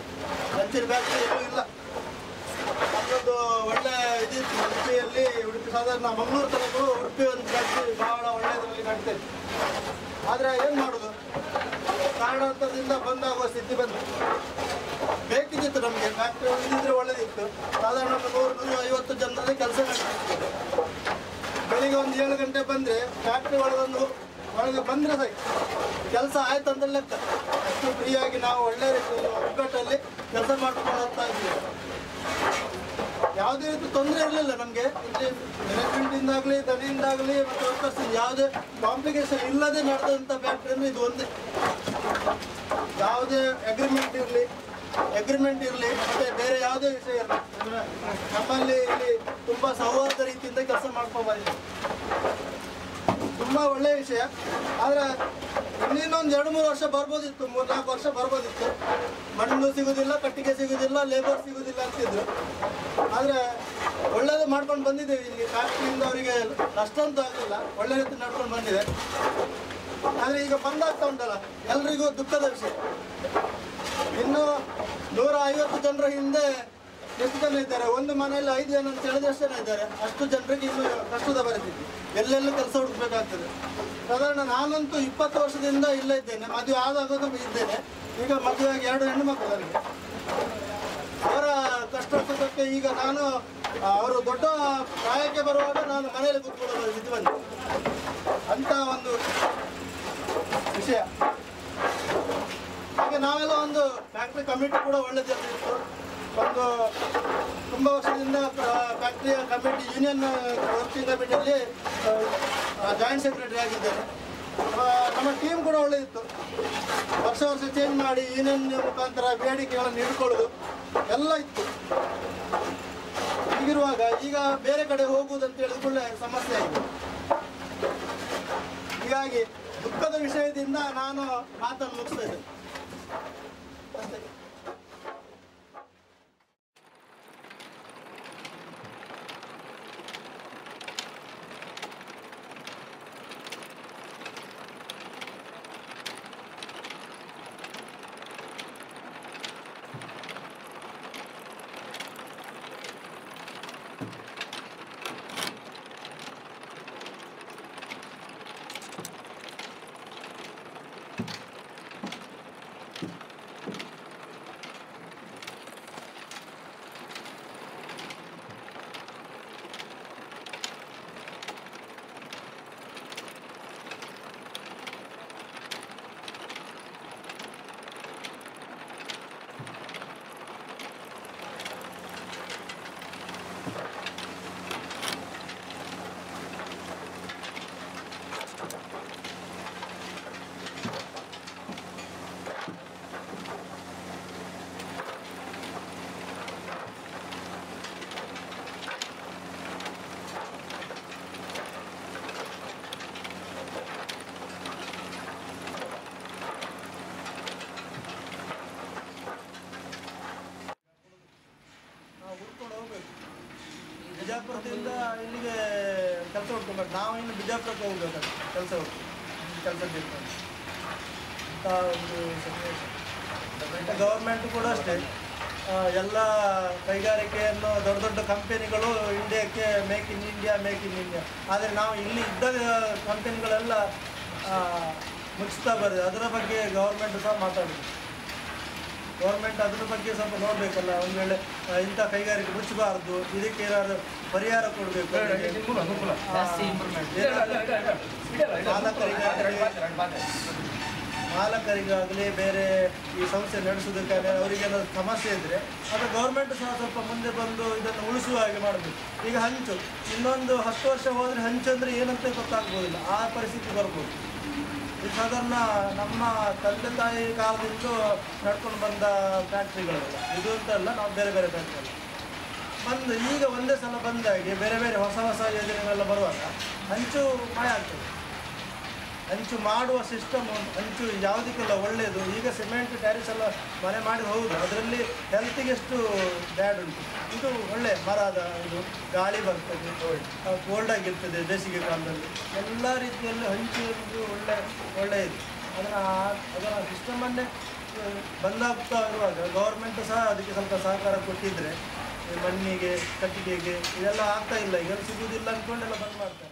ಹಂಚಿನ ಫ್ಯಾಕ್ಟ್ರಿ ಏನೂ ಇಲ್ಲ. ಅದೊಂದು ಒಳ್ಳೆ ಇದಿತ್ತು ಉಡುಪಿಯಲ್ಲಿ ಉಡುಪಿ, ಸಾಧಾರಣ ಮಂಗಳೂರು ತನಕ ಉಡುಪಿ ಒಂದು ಫ್ಯಾಕ್ಟ್ರಿ ಬಹಳ ಒಳ್ಳೆಯದರಲ್ಲಿ ಇತ್ತು ಆದರೆ ಏನು ಮಾಡೋದು? ಕಾರಣಾಂತರದಿಂದ ಬಂದಾಗುವ ಸ್ಥಿತಿ ಬಂತು. ನಮಗೆ ಫ್ಯಾಕ್ಟ್ರಿ ಇದ್ರೆ ಒಳ್ಳೇದಿತ್ತು. ಸಾಧಾರಣ ಒಂದು ನೂರು ನೂರ ಐವತ್ತು ಜನರಲ್ಲಿ ಕೆಲಸ ನಡೀತಿತ್ತು. ಬೆಳಿಗ್ಗೆ ಒಂದು ಏಳು ಗಂಟೆ ಬಂದರೆ ಫ್ಯಾಕ್ಟ್ರಿ ಒಳಗೊಂದು, ಒಳಗೆ ಬಂದರೆ ಸಾಕು. ಕೆಲಸ ಆಯ್ತು ಅಂತ ಫ್ರೀಯಾಗಿ ನಾವು ಒಳ್ಳೆ ರೀತಿ ಒಗ್ಗಟ್ಟಲ್ಲಿ ಕೆಲಸ ಮಾಡ್ಕೊಂಡು ಇದ್ದೀವಿ. ಯಾವುದೇ ರೀತಿ ತೊಂದರೆ ಇರಲಿಲ್ಲ ನಮಗೆ. ಇಲ್ಲಿ ಮ್ಯಾನೇಜ್ಮೆಂಟಿಂದಾಗಲಿ ದನಿಯಿಂದಾಗಲಿ ಮತ್ತು ವರ್ಕರ್ಸ್ ಯಾವುದೇ ಕಾಂಪ್ಲಿಕೇಶನ್ ಇಲ್ಲದೆ ನಡೆದಂಥ ಫ್ಯಾಕ್ಟ್ರಿ ಇದು ಒಂದೇ. ಯಾವುದೇ ಅಗ್ರಿಮೆಂಟ್ ಇರಲಿ. ಅಗ್ರಿಮೆಂಟ್ ಇರಲಿ, ಮತ್ತೆ ಬೇರೆ ಯಾವುದೇ ವಿಷಯ ಇರಲಿ. ನಮ್ಮಲ್ಲಿ ಇಲ್ಲಿ ತುಂಬ ಸೌಹಾರ್ದ ರೀತಿಯಿಂದ ಕೆಲಸ ಮಾಡ್ಕೊಂಡು ಬಂದಿದೆ. ತುಂಬ ಒಳ್ಳೆಯ ವಿಷಯ. ಆದರೆ ಇನ್ನೊಂದು ಎರಡು, ಮೂರು ವರ್ಷ ಬರ್ಬೋದಿತ್ತು, ಮೂರು ನಾಲ್ಕು ವರ್ಷ ಬರ್ಬೋದಿತ್ತು. ಮಣ್ಣು ಸಿಗುದಿಲ್ಲ, ಕಟ್ಟಿಗೆ ಸಿಗುದಿಲ್ಲ ಲೇಬರ್ ಸಿಗುದಿಲ್ಲ ಅಂತಿದ್ರು. ಆದರೆ ಒಳ್ಳೇದು ಮಾಡ್ಕೊಂಡು ಬಂದಿದ್ದೇವೆ. ಇಲ್ಲಿ ಫ್ಯಾಕ್ಟ್ರಿಯಿಂದ ಅವರಿಗೆ ನಷ್ಟ ಅಂತೂ ಆಗಲಿಲ್ಲ. ಒಳ್ಳೆ ರೀತಿ ನಡ್ಕೊಂಡು ಬಂದಿದೆ. ಆದರೆ ಈಗ ಬಂದಾಗ್ತಾ ಉಂಟಲ್ಲ, ಎಲ್ರಿಗೂ ದುಃಖದ ವಿಷಯ ಇನ್ನು ನೂರ ಐವತ್ತು ಜನರ ಹಿಂದೆ ಎಷ್ಟು ಜನ ಇದ್ದಾರೆ? ಒಂದು ಮನೆಯಲ್ಲಿ ಐದು ಜನ ಅಂತ ಹೇಳಿದ್ರೆ ಎಷ್ಟು ಜನ ಇದ್ದಾರೆ. ಅಷ್ಟು ಜನರಿಗೆ ಇನ್ನು ಕಷ್ಟದ ಪರಿಸ್ಥಿತಿ ಎಲ್ಲೆಲ್ಲೂ ಕೆಲಸ ಹುಡುಕ್ಬೇಕಾಗ್ತದೆ. ಸಾಧಾರಣ ನಾನಂತೂ ಇಪ್ಪತ್ತು ವರ್ಷದಿಂದ ಇಲ್ಲೇ ಇದ್ದೇನೆ. ಮದುವೆ ಆದಾಗ ಇದ್ದೇನೆ. ಈಗ ಮದುವೆಯಾಗಿ ಎರಡು ಹೆಣ್ಣು ಮಕ್ಕಳು ಅವರ ಕಷ್ಟ ಸುಖಕ್ಕೆ ಈಗ ನಾನು ಅವರು ದೊಡ್ಡ ಪ್ರಾಯಕ್ಕೆ ಬರುವಾಗ ನಾನು ಮನೆಯಲ್ಲಿ ಕೂತ್ಕೊಳ್ಳೋದು ಇದು ಬಂದೆ ಅಂತ ಒಂದು ವಿಷಯ. ಹಾಗೆ ನಾವೆಲ್ಲ ಒಂದು ಫ್ಯಾಕ್ಟ್ರಿ ಕಮಿಟಿ ಕೂಡ ಒಳ್ಳೆದಿತ್ತು ಒಂದು ತುಂಬ ವರ್ಷದಿಂದ ಫ್ಯಾಕ್ಟ್ರಿಯ ಕಮಿಟಿ ಯೂನಿಯನ್ ವರ್ಕಿಂಗ್ ಕಮಿಟಿಯಲ್ಲಿ ಜಾಯಿಂಟ್ ಸೆಕ್ರೆಟರಿ ಆಗಿದ್ದೇನೆ. ನಮ್ಮ ಟೀಮ್ ಕೂಡ ಒಳ್ಳೆದಿತ್ತು. ವರ್ಷ ವರ್ಷ ಚೇಂಜ್ ಮಾಡಿ ಯೂನಿಯನ್ ಮುಖಾಂತರ ಬೇಡಿಕೆಗಳನ್ನು ಹಿಡ್ಕೊಳ್ಳೋದು ಎಲ್ಲ ಇತ್ತು. ಹೀಗಿರುವಾಗ ಈಗ ಬೇರೆ ಕಡೆ ಹೋಗುವುದಂತ ಹೇಳಿದ ಕೂಡಲೇ ಸಮಸ್ಯೆ ಆಗಿದೆ. ಹೀಗಾಗಿ ದುಃಖದ ವಿಷಯದಿಂದ ನಾನು ಮಾತನ್ನು ಮುಗಿಸ್ತಾ ಇದ್ದೇನೆ ಅಷ್ಟೇ. ನಾವು ಹುಡ್ಕೊಂಡು ಹೋಗ್ಬೇಕು ಬಿಜಾಪುರದಿಂದ ಇಲ್ಲಿಗೆ ಕೆಲಸ ಹುಡ್ಕೊಬೇಕು ನಾವು ಇನ್ನು ಬಿಜಾಪುರಕ್ಕೆ ಹೋಗ್ಬೇಕು ಕೆಲಸ ಕೆಲಸ ಬೇಕು ಅಂತ ಒಂದು ಗೌರ್ಮೆಂಟ್ ಕೂಡ ಅಷ್ಟೇ. ಎಲ್ಲ ಕೈಗಾರಿಕೆಯನ್ನು ದೊಡ್ಡ ದೊಡ್ಡ ಕಂಪೆನಿಗಳು ಇಂಡಿಯಾಕ್ಕೆ make in India make in India ಆದರೆ ನಾವು ಇಲ್ಲಿ ಇದ್ದ ಕಂಪೆನಿಗಳೆಲ್ಲ ಮುಚ್ತಾ ಬರ್ತದೆ ಅದರ ಬಗ್ಗೆ ಗೌರ್ಮೆಂಟ್ ಸಹ ಮಾತಾಡಿದೆ. ಗೌರ್ಮೆಂಟ್ ಅದರ ಬಗ್ಗೆ ಸ್ವಲ್ಪ ನೋಡಬೇಕಲ್ಲ. ಒಂದು ವೇಳೆ ಇಂಥ ಕೈಗಾರಿಕೆ ಮುಚ್ಚಬಾರ್ದು ಇದಕ್ಕೆ ಏನಾದ್ರು ಪರಿಹಾರ ಕೊಡಬೇಕು ಮಾಲಕರಿಗಾಗಲಿ ಬೇರೆ ಈ ಸಂಸ್ಥೆ ನಡೆಸೋದಕ್ಕಾಗಲಿ ಅವರಿಗೆಲ್ಲ ಸಮಸ್ಯೆ ಇದ್ದರೆ ಅದು ಗೌರ್ಮೆಂಟ್ ಸಹ ಸ್ವಲ್ಪ ಮುಂದೆ ಬಂದು ಇದನ್ನು ಉಳಿಸುವ ಹಾಗೆ ಮಾಡಬೇಕು. ಈಗ ಹಂಚು. ಇನ್ನೊಂದು ಹತ್ತು ವರ್ಷ ಹೋದರೆ ಹಂಚು ಅಂದರೆ ಏನಂತ ಗೊತ್ತಾಗ್ಬೋದಿಲ್ಲ. ಆ ಪರಿಸ್ಥಿತಿ ಬರ್ಬೋದು. ಇದು ಸಾಧಾರಣ ನಮ್ಮ ತಂದೆ ತಾಯಿ ಕಾಲದಿಂದ ನಡ್ಕೊಂಡು ಬಂದ ಫ್ಯಾಕ್ಟ್ರಿಗಳೆಲ್ಲ ಇದು ಅಂತ ಅಲ್ಲ, ನಾವು ಬೇರೆ ಬೇರೆ ಫ್ಯಾಕ್ಟ್ರಿ ಬಂದು, ಈಗ ಒಂದೇ ಸಲ ಬಂದಾಗೆ ಬೇರೆ ಬೇರೆ ಹೊಸ ಹೊಸ ಯೋಜನೆಗಳೆಲ್ಲ ಬರುವಾಗ ಹಂಚು ಮಳೆ ಆಗ್ತದೆ. ಹಂಚು ಮಾಡುವ ಸಿಸ್ಟಮ್ ಹಂಚು ಯಾವುದಕ್ಕೆಲ್ಲ ಒಳ್ಳೆಯದು ಈಗ ಸಿಮೆಂಟ್ ಟ್ಯಾರಿಸ್ ಎಲ್ಲ ಮನೆ ಮಾಡಿ ಹೌದು ಅದರಲ್ಲಿ ಹೆಲ್ತಿಗೆಷ್ಟು ಬ್ಯಾಡ್ ಉಂಟು? ಇದು ಒಳ್ಳೆ ಮರದ ಇದು ಗಾಳಿ ಬರ್ತದೆ ಕೋಲ್ಡ್ ಆಗಿರ್ತದೆ ಬೇಸಿಗೆ ಕಾಲದಲ್ಲಿ. ಎಲ್ಲ ರೀತಿಯಲ್ಲಿ ಹಂಚು ಒಳ್ಳೆ, ಒಳ್ಳೆಯದು. ಅದನ್ನು ಅದರ ಸಿಸ್ಟಮನ್ನೇ ಬಂದಾಗ್ತಾ ಇರುವಾಗ ಗೌರ್ಮೆಂಟ್ ಸಹ ಅದಕ್ಕೆ ಸ್ವಲ್ಪ ಸಹಕಾರ ಕೊಟ್ಟಿದ್ದರೆ ಮಣ್ಣಿಗೆ ಕಟ್ಟಿಗೆಗೆ ಇದೆಲ್ಲ ಆಗ್ತಾ ಇಲ್ಲ. ಈಗ ಸಿಗುವುದಿಲ್ಲ ಅಂದ್ಕೊಂಡೆಲ್ಲ ಬಂದ್ ಮಾಡ್ತಾರೆ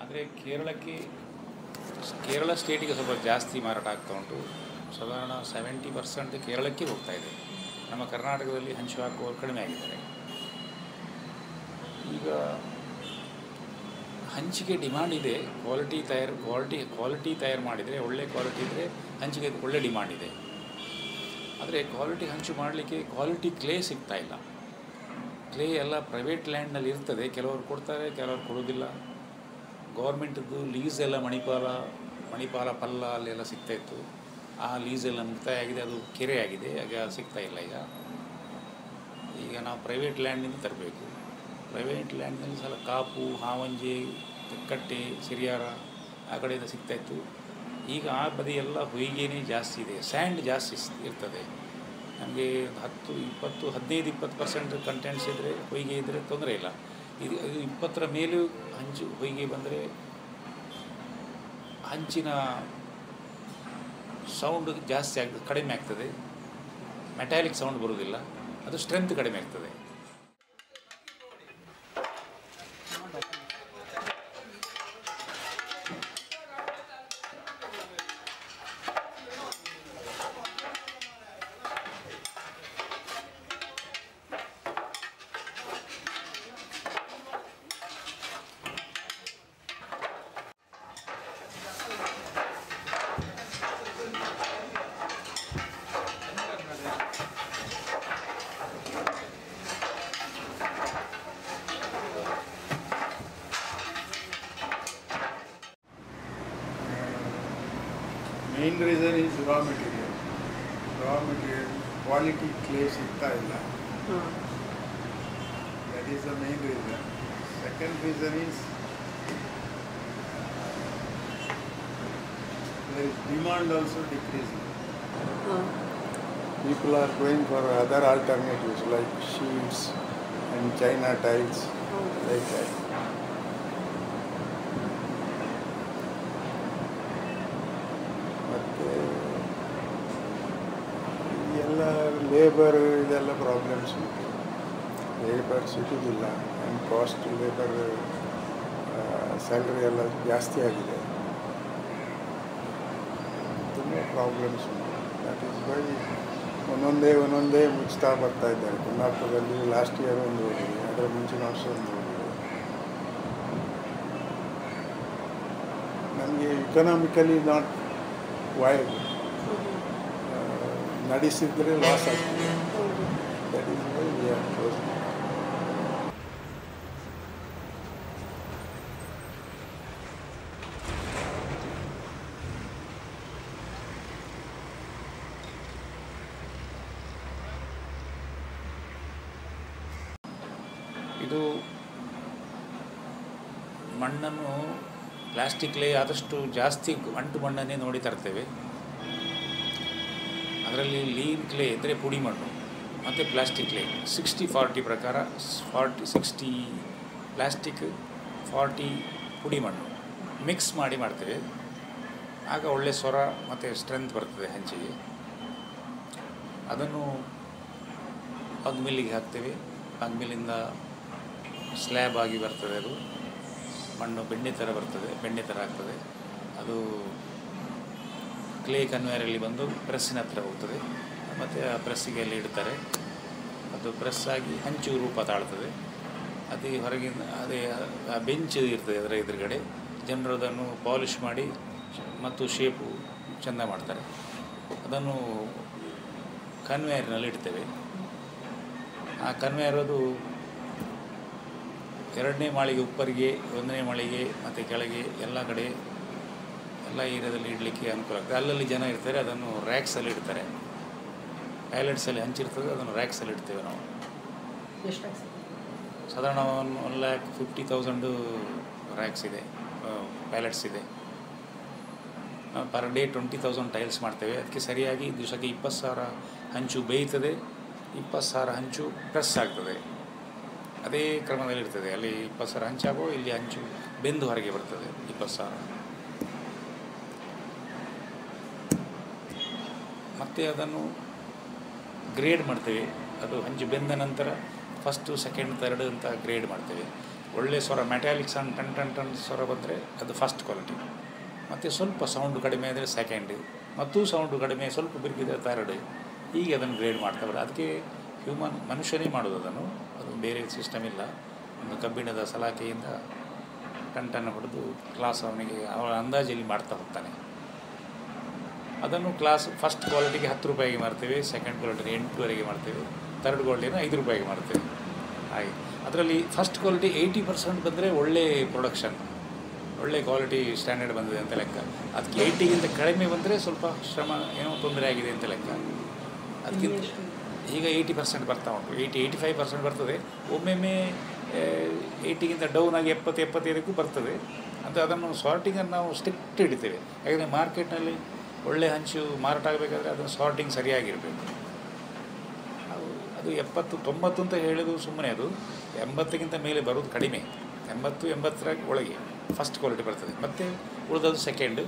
ಆದರೆ ಕೇರಳಕ್ಕೆ ಕೇರಳ ಸ್ಟೇಟಿಗೆ ಸ್ವಲ್ಪ ಜಾಸ್ತಿ ಮಾರಾಟ ಆಗ್ತಾ ಉಂಟು. ಸಾಧಾರಣ ಸೆವೆಂಟಿ ಪರ್ಸೆಂಟ್ ಕೇರಳಕ್ಕೆ ಹೋಗ್ತಾ ಇದೆ. ನಮ್ಮ ಕರ್ನಾಟಕದಲ್ಲಿ ಹಂಚು ಹಾಕುವವರು ಕಡಿಮೆ ಆಗಿದ್ದಾರೆ. ಈಗ ಹಂಚಿಗೆ ಡಿಮಾಂಡ್ ಇದೆ. ಕ್ವಾಲಿಟಿ ತಯಾರು, ಕ್ವಾಲಿಟಿ ಕ್ವಾಲಿಟಿ ತಯಾರು ಮಾಡಿದರೆ, ಒಳ್ಳೆ ಕ್ವಾಲಿಟಿ ಇದ್ದರೆ ಹಂಚಿಗೆ ಒಳ್ಳೆ ಡಿಮಾಂಡ್ ಇದೆ. ಆದರೆ ಕ್ವಾಲಿಟಿ ಹಂಚು ಮಾಡಲಿಕ್ಕೆ ಕ್ವಾಲಿಟಿ ಕ್ಲೇ ಸಿಗ್ತಾ ಇಲ್ಲ. ಕ್ಲೇ ಎಲ್ಲ ಪ್ರೈವೇಟ್ ಲ್ಯಾಂಡ್ನಲ್ಲಿ ಇರ್ತದೆ. ಕೆಲವರು ಕೊಡ್ತಾರೆ, ಕೆಲವರು ಕೊಡೋದಿಲ್ಲ ಗೌರ್ಮೆಂಟದ್ದು ಲೀಸ್ ಎಲ್ಲ ಮಣಿಪಾಲ ಮಣಿಪಾಲ ಪಲ್ಲ ಅಲ್ಲೆಲ್ಲ ಸಿಗ್ತಾ ಇತ್ತು. ಆ ಲೀಸೆಲ್ಲ ಮುಕ್ತಾಯ ಆಗಿದೆ ಅದು ಕೆರೆ ಆಗಿದೆ ಆಗ ಸಿಗ್ತಾ ಇಲ್ಲ ಈಗ. ಈಗ ನಾವು ಪ್ರೈವೇಟ್ ಲ್ಯಾಂಡ್ನಿಂದ ತರಬೇಕು. ಪ್ರೈವೇಟ್ ಲ್ಯಾಂಡ್ನಲ್ಲಿ ಸಲ ಕಾಪು, ಹಾವಂಜಿ ಕಟ್ಟೆ ಸಿರಿಯಾರ ಆ ಕಡೆಯಿಂದ ಸಿಗ್ತಾಯಿತ್ತು ಈಗ ಆ ಬದಿಯೆಲ್ಲ ಹೊಯ್ಗೆನೇ ಜಾಸ್ತಿ ಇದೆ. ಸ್ಯಾಂಡ್ ಜಾಸ್ತಿ ಇರ್ತದೆ. ನಮಗೆ ಹತ್ತು, ಇಪ್ಪತ್ತು, ಹದಿನೈದು, ಇಪ್ಪತ್ತು ಪರ್ಸೆಂಟ್ ಕಂಟೆಂಟ್ಸ್ ಇದ್ದರೆ ಹೊಯ್ಗೆ ಇದ್ದರೆ ತೊಂದರೆ ಇಲ್ಲ. ಇದು ಇಪ್ಪತ್ತರ ಮೇಲೂ ಹಂಚು ಹೊಯ್ಗೆ ಬಂದರೆ ಹಂಚಿನ ಸೌಂಡ್ ಜಾಸ್ತಿ ಆಗ್ತದೆ ಕಡಿಮೆ ಆಗ್ತದೆ. ಮೆಟ್ಯಾಲಿಕ್ ಸೌಂಡ್ ಬರೋದಿಲ್ಲ. ಅದು ಸ್ಟ್ರೆಂತ್ ಕಡಿಮೆ ಆಗ್ತದೆ main reason is raw material raw material quality clay ಸಿಗ್ತಾ ಇಲ್ಲ that is the main reason second reason is demand also decreasing people for other alternatives like sheets and china tiles, like that. ಮತ್ತು ಎಲ್ಲ ಲೇಬರ್ ಇದೆಲ್ಲ ಪ್ರಾಬ್ಲಮ್ಸ್ ಉಂಟು. ಲೇಬರ್ ಸಿಗೋದಿಲ್ಲ ಆ್ಯಂಡ್ ಕಾಸ್ಟ್ ಲೇಬರ್ ಸ್ಯಾಲ್ರಿ ಎಲ್ಲ ಜಾಸ್ತಿ ಆಗಿದೆ. ತುಂಬ ಪ್ರಾಬ್ಲಮ್ಸ್ ಉಂಟು. ದಟ್ ಈಸ್ ಬೈ ಒಂದೊಂದೇ ಒಂದೊಂದೇ ಮುಚ್ಚುತ್ತಾ ಬರ್ತಾ ಇದ್ದಾರೆ. ಕುಂದಾಪುರದಲ್ಲಿ ಲಾಸ್ಟ್ ಇಯರ್ ಒಂದು ಹೋಗಿದೆ ಅದರ ಮುಂಚಿನ ವರ್ಷ ಒಂದು ಹೋಗಿದೆ. ನಮಗೆ ಇಕನಾಮಿಕಲಿ ನಾಟ್ ವೈ ನಡೆಸಿದ್ರೆ ಲಾಸ್ ಆಗ್ತದೆ that is why we are close ಇದು ಮಣ್ಣನ್ನು ಪ್ಲಾಸ್ಟಿಕ್ಲೇ ಆದಷ್ಟು ಜಾಸ್ತಿ ಅಂಟು ಮಣ್ಣನ್ನೇ ನೋಡಿ ತರ್ತೇವೆ. ಅದರಲ್ಲಿ ಲೀನ್ ಕ್ಲೇ ಇದ್ದರೆ ಪುಡಿ ಮಣ್ಣು, ಮತ್ತು ಪ್ಲಾಸ್ಟಿಕ್ ಕ್ಲೇ. ಸಿಕ್ಸ್ಟಿ ಫಾರ್ಟಿ ಪ್ರಕಾರ ಫಾರ್ಟಿ, ಸಿಕ್ಸ್ಟಿ ಪ್ಲಾಸ್ಟಿಕ್, ಫಾರ್ಟಿ ಪುಡಿ ಮಣ್ಣು. ಮಿಕ್ಸ್ ಮಾಡಿ ಮಾಡ್ತೇವೆ. ಆಗ ಒಳ್ಳೆ ಸ್ವರ ಮತ್ತು ಸ್ಟ್ರೆಂತ್ ಬರ್ತದೆ ಹೆಂಚಿಗೆ. ಅದನ್ನು ಅಗ್ಮಿಲ್ಲಿಗೆ ಹಾಕ್ತೇವೆ. ಪಗ್ಮಿಲಿಂದ ಸ್ಲ್ಯಾಬ್ ಆಗಿ ಬರ್ತದೆ ಅದು. ಮಣ್ಣು ಬೆಣ್ಣೆ ಥರ ಬರ್ತದೆ, ಬೆಣ್ಣೆ ಥರ ಆಗ್ತದೆ. ಅದು ಕ್ಲೇ ಕನ್ವೇರಲ್ಲಿ ಬಂದು ಪ್ರೆಸ್ಸಿನ ಹತ್ರ ಹೋಗ್ತದೆ. ಮತ್ತು ಆ ಪ್ರೆಸ್ಸಿಗೆ ಅಲ್ಲಿ ಇಡ್ತಾರೆ. ಅದು ಪ್ರೆಸ್ ಆಗಿ ಹಂಚು ರೂಪ ತಾಳ್ತದೆ. ಅದೇ ಹೊರಗಿನ ಅದೇ ಆ ಬೆಂಚ್ ಇರ್ತದೆ ಅದರ ಎದುರುಗಡೆ. ಜನರು ಅದನ್ನು ಪಾಲಿಷ್ ಮಾಡಿ ಮತ್ತು ಶೇಪು ಚೆಂದ ಮಾಡ್ತಾರೆ. ಅದನ್ನು ಕನ್ವೇಯರ್ನಲ್ಲಿ ಇಡ್ತೇವೆ. ಆ ಕನ್ವೇಯರ್ ಅದು ಎರಡನೇ ಮಾಳಿಗೆ ಉಪ್ಪರಿಗೆ, ಒಂದನೇ ಮಾಳಿಗೆ ಮತ್ತು ಕೆಳಗೆ ಎಲ್ಲ ಕಡೆ ಎಲ್ಲ ಏರಿಯಾದಲ್ಲಿ ಇಡಲಿಕ್ಕೆ ಅನುಕೂಲ ಆಗ್ತದೆ. ಅಲ್ಲಲ್ಲಿ ಜನ ಇರ್ತಾರೆ, ಅದನ್ನು ರ್ಯಾಕ್ಸಲ್ಲಿ ಇಡ್ತಾರೆ. ಪ್ಯಾಲೆಟ್ಸಲ್ಲಿ ಹಂಚಿರ್ತದೆ, ಅದನ್ನು ರ್ಯಾಕ್ಸಲ್ಲಿ ಇಡ್ತೇವೆ ನಾವು. ಸಾಧಾರಣ one one lakh fifty thousand racks ಇದೆ ಪ್ಯಾಲೆಟ್ಸ್ ಇದೆ. ನಾವು per day twenty thousand tiles ಮಾಡ್ತೇವೆ. ಅದಕ್ಕೆ ಸರಿಯಾಗಿ ದಿವಸಕ್ಕೆ ಇಪ್ಪತ್ತು ಸಾವಿರ ಹಂಚು ಬೇಯ್ತದೆ. ಇಪ್ಪತ್ತು ಸಾವಿರ ಹಂಚು ಪ್ರೆಸ್ ಆಗ್ತದೆ. ಅದೇ ಕ್ರಮದಲ್ಲಿ ಇರ್ತದೆ ಅಲ್ಲಿ ಇಪ್ಪತ್ತು ಸಾವಿರ ಹಂಚಾಗೋ ಇಲ್ಲಿ ಹಂಚು ಬೆಂದು ಹೊರಗೆ ಬರ್ತದೆ ಇಪ್ಪತ್ತು ಸಾವಿರ ಮತ್ತು ಅದನ್ನು ಗ್ರೇಡ್ ಮಾಡ್ತೇವೆ. ಅದು ಹಂಚು ಬೆಂದ ನಂತರ ಫಸ್ಟು ಸೆಕೆಂಡ್ ಥರ್ಡ್ ಅಂತ ಗ್ರೇಡ್ ಮಾಡ್ತೇವೆ. ಒಳ್ಳೆ ಸ್ವರ ಮೆಟಾಲಿಕ್ ಸಣ್ಣ ಟನ್ ಟನ್ ಟನ್ ಸ್ವರ ಬಂದರೆ ಅದು ಫಸ್ಟ್ ಕ್ವಾಲಿಟಿ ಮತ್ತು ಸ್ವಲ್ಪ ಸೌಂಡ್ ಕಡಿಮೆ ಆದರೆ ಸೆಕೆಂಡ್ ಮತ್ತು ಸೌಂಡು ಕಡಿಮೆ, ಸ್ವಲ್ಪ ಬಿರುಕಿದ್ರೆ ಥರ್ಡ್ ಹೀಗೆ ಅದನ್ನು ಗ್ರೇಡ್ ಮಾಡ್ತಾ ಅದಕ್ಕೆ ಹ್ಯೂಮನ್ ಮನುಷ್ಯನೇ ಮಾಡೋದು ಅದನ್ನು. ಅದು ಬೇರೆ ಸಿಸ್ಟಮ್ ಇಲ್ಲ. ಒಂದು ಕಬ್ಬಿಣದ ಸಲಾಕೆಯಿಂದ ಟಂಟನ್ನು ಟನ್ ಹೊಡೆದು ಕ್ಲಾಸ್ ಅವನಿಗೆ ಅವನ ಅಂದಾಜಲ್ಲಿ ಮಾಡ್ತಾ ಹೋಗ್ತಾನೆ. ಅದನ್ನು ಕ್ಲಾಸ್ ಫಸ್ಟ್ ಕ್ವಾಲಿಟಿಗೆ ಹತ್ತು ರೂಪಾಯಿಗೆ ಮಾಡ್ತೇವೆ ಸೆಕೆಂಡ್ ಕ್ವಾಲಿಟಿಗೆ ಎಂಟುವರೆಗೆ ಮಾಡ್ತೇವೆ ತರ್ಡ್ ಕ್ವಾಲಿಟಿನ ಐದು ರೂಪಾಯಿಗೆ ಮಾಡ್ತೇವೆ ಹಾಗೆ. ಅದರಲ್ಲಿ ಫಸ್ಟ್ ಕ್ವಾಲಿಟಿ ಏಯ್ಟಿ ಪರ್ಸೆಂಟ್ ಬಂದರೆ ಒಳ್ಳೆ ಪ್ರೊಡಕ್ಷನ್ ಒಳ್ಳೆ ಕ್ವಾಲಿಟಿ ಸ್ಟ್ಯಾಂಡರ್ಡ್ ಬಂದಿದೆ ಅಂತ ಲೆಕ್ಕ. ಅದಕ್ಕೆ ಏಯ್ಟಿಗಿಂತ ಕಡಿಮೆ ಬಂದರೆ ಸ್ವಲ್ಪ ಶ್ರಮ ಏನೋ ತೊಂದರೆ ಆಗಿದೆ ಅಂತ ಲೆಕ್ಕ. ಅದಕ್ಕಿಂತ ಈಗ ಏಯ್ಟಿ ಪರ್ಸೆಂಟ್ ಬರ್ತಾ ಉಂಟು. ಏಯ್ಟಿ ಏಯ್ಟಿ ಫೈವ್ ಪರ್ಸೆಂಟ್ ಬರ್ತದೆ. ಒಮ್ಮೊಮ್ಮೆ ಏಯ್ಟಿಗಿಂತ ಡೌನ್ ಆಗಿ ಎಪ್ಪತ್ತು, ಎಪ್ಪತ್ತೈದಕ್ಕೂ ಬರ್ತದೆ. ಅಂತ ಅದನ್ನು ಸಾರ್ಟಿಂಗನ್ನು ನಾವು ಸ್ಟ್ರಿಕ್ಟ್ ಹಿಡಿತೇವೆ ಯಾಕಂದರೆ ಮಾರ್ಕೆಟ್ನಲ್ಲಿ ಒಳ್ಳೆ ಹಂಚು ಮಾರಾಟ ಆಗಬೇಕಾದ್ರೆ ಅದನ್ನು ಸಾರ್ಟಿಂಗ್ ಸರಿಯಾಗಿರಬೇಕು. ಅದು ಎಪ್ಪತ್ತು, ತೊಂಬತ್ತು ಅಂತ ಹೇಳೋದು ಸುಮ್ಮನೆ ಅದು. ಎಂಬತ್ತಕ್ಕಿಂತ ಮೇಲೆ ಬರೋದು ಕಡಿಮೆ. ಎಂಬತ್ತು ಎಂಬತ್ತರ ಒಳಗೆ ಫಸ್ಟ್ ಕ್ವಾಲಿಟಿ ಬರ್ತದೆ. ಮತ್ತು ಉಳಿದದ್ದು ಸೆಕೆಂಡ್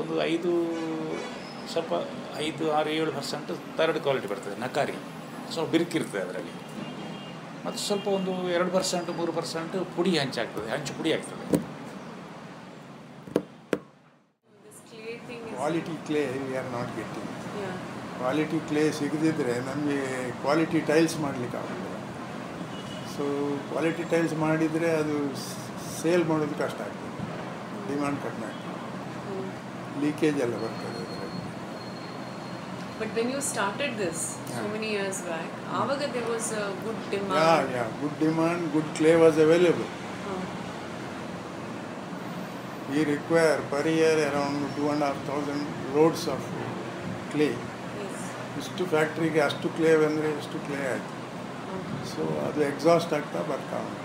ಒಂದು ಐದು ಸ್ವಲ್ಪ ಐದು ಆರು ಏಳು ಪರ್ಸೆಂಟ್ ಥರ್ಡ್ ಕ್ವಾಲಿಟಿ ಬರ್ತದೆ ನಕಾರಿ. ಸ್ವಲ್ಪ ಬಿರುಕಿರ್ತದೆ ಅದರಲ್ಲಿ. ಮತ್ತು ಸ್ವಲ್ಪ ಒಂದು ಎರಡು ಪರ್ಸೆಂಟ್ ಮೂರು ಪರ್ಸೆಂಟ್ ಪುಡಿ ಹಂಚಾಗ್ತದೆ ಹಂಚು ಪುಡಿ ಆಗ್ತದೆ. Quality clay we are not getting quality clay ಸಿಗದಿದ್ದರೆ ನಮಗೆ ಕ್ವಾಲಿಟಿ ಟೈಲ್ಸ್ ಮಾಡಲಿಕ್ಕೆ ಆಗಲ್ಲ ಸೊ ಕ್ವಾಲಿಟಿ ಟೈಲ್ಸ್ ಮಾಡಿದರೆ ಅದು ಸೇಲ್ ಮಾಡೋದು ಕಷ್ಟ ಆಗ್ತದೆ. ಡಿಮ್ಯಾಂಡ್ ಕಡಿಮೆ ಆಗ್ತದೆ. ಲೀಕೇಜ್ ಎಲ್ಲ ಬರ್ತದೆ. But when you started this so Yeah. many years back, Avaga there was a good demand. Yeah, yeah, good demand, good clay was available. Oh. We require per year around two and a half thousand loads of clay. Yes. ಇಷ್ಟು ಫ್ಯಾಕ್ಟ್ರಿಗೆ ಅಷ್ಟು ಕ್ಲೇ ಬಂದರೆ ಇಷ್ಟು ಕ್ಲೇ ಆಯಿತು ಸೊ ಅದು ಎಕ್ಸಾಸ್ಟ್ ಆಗ್ತಾ ಬರ್ತಾ ಉಂಟು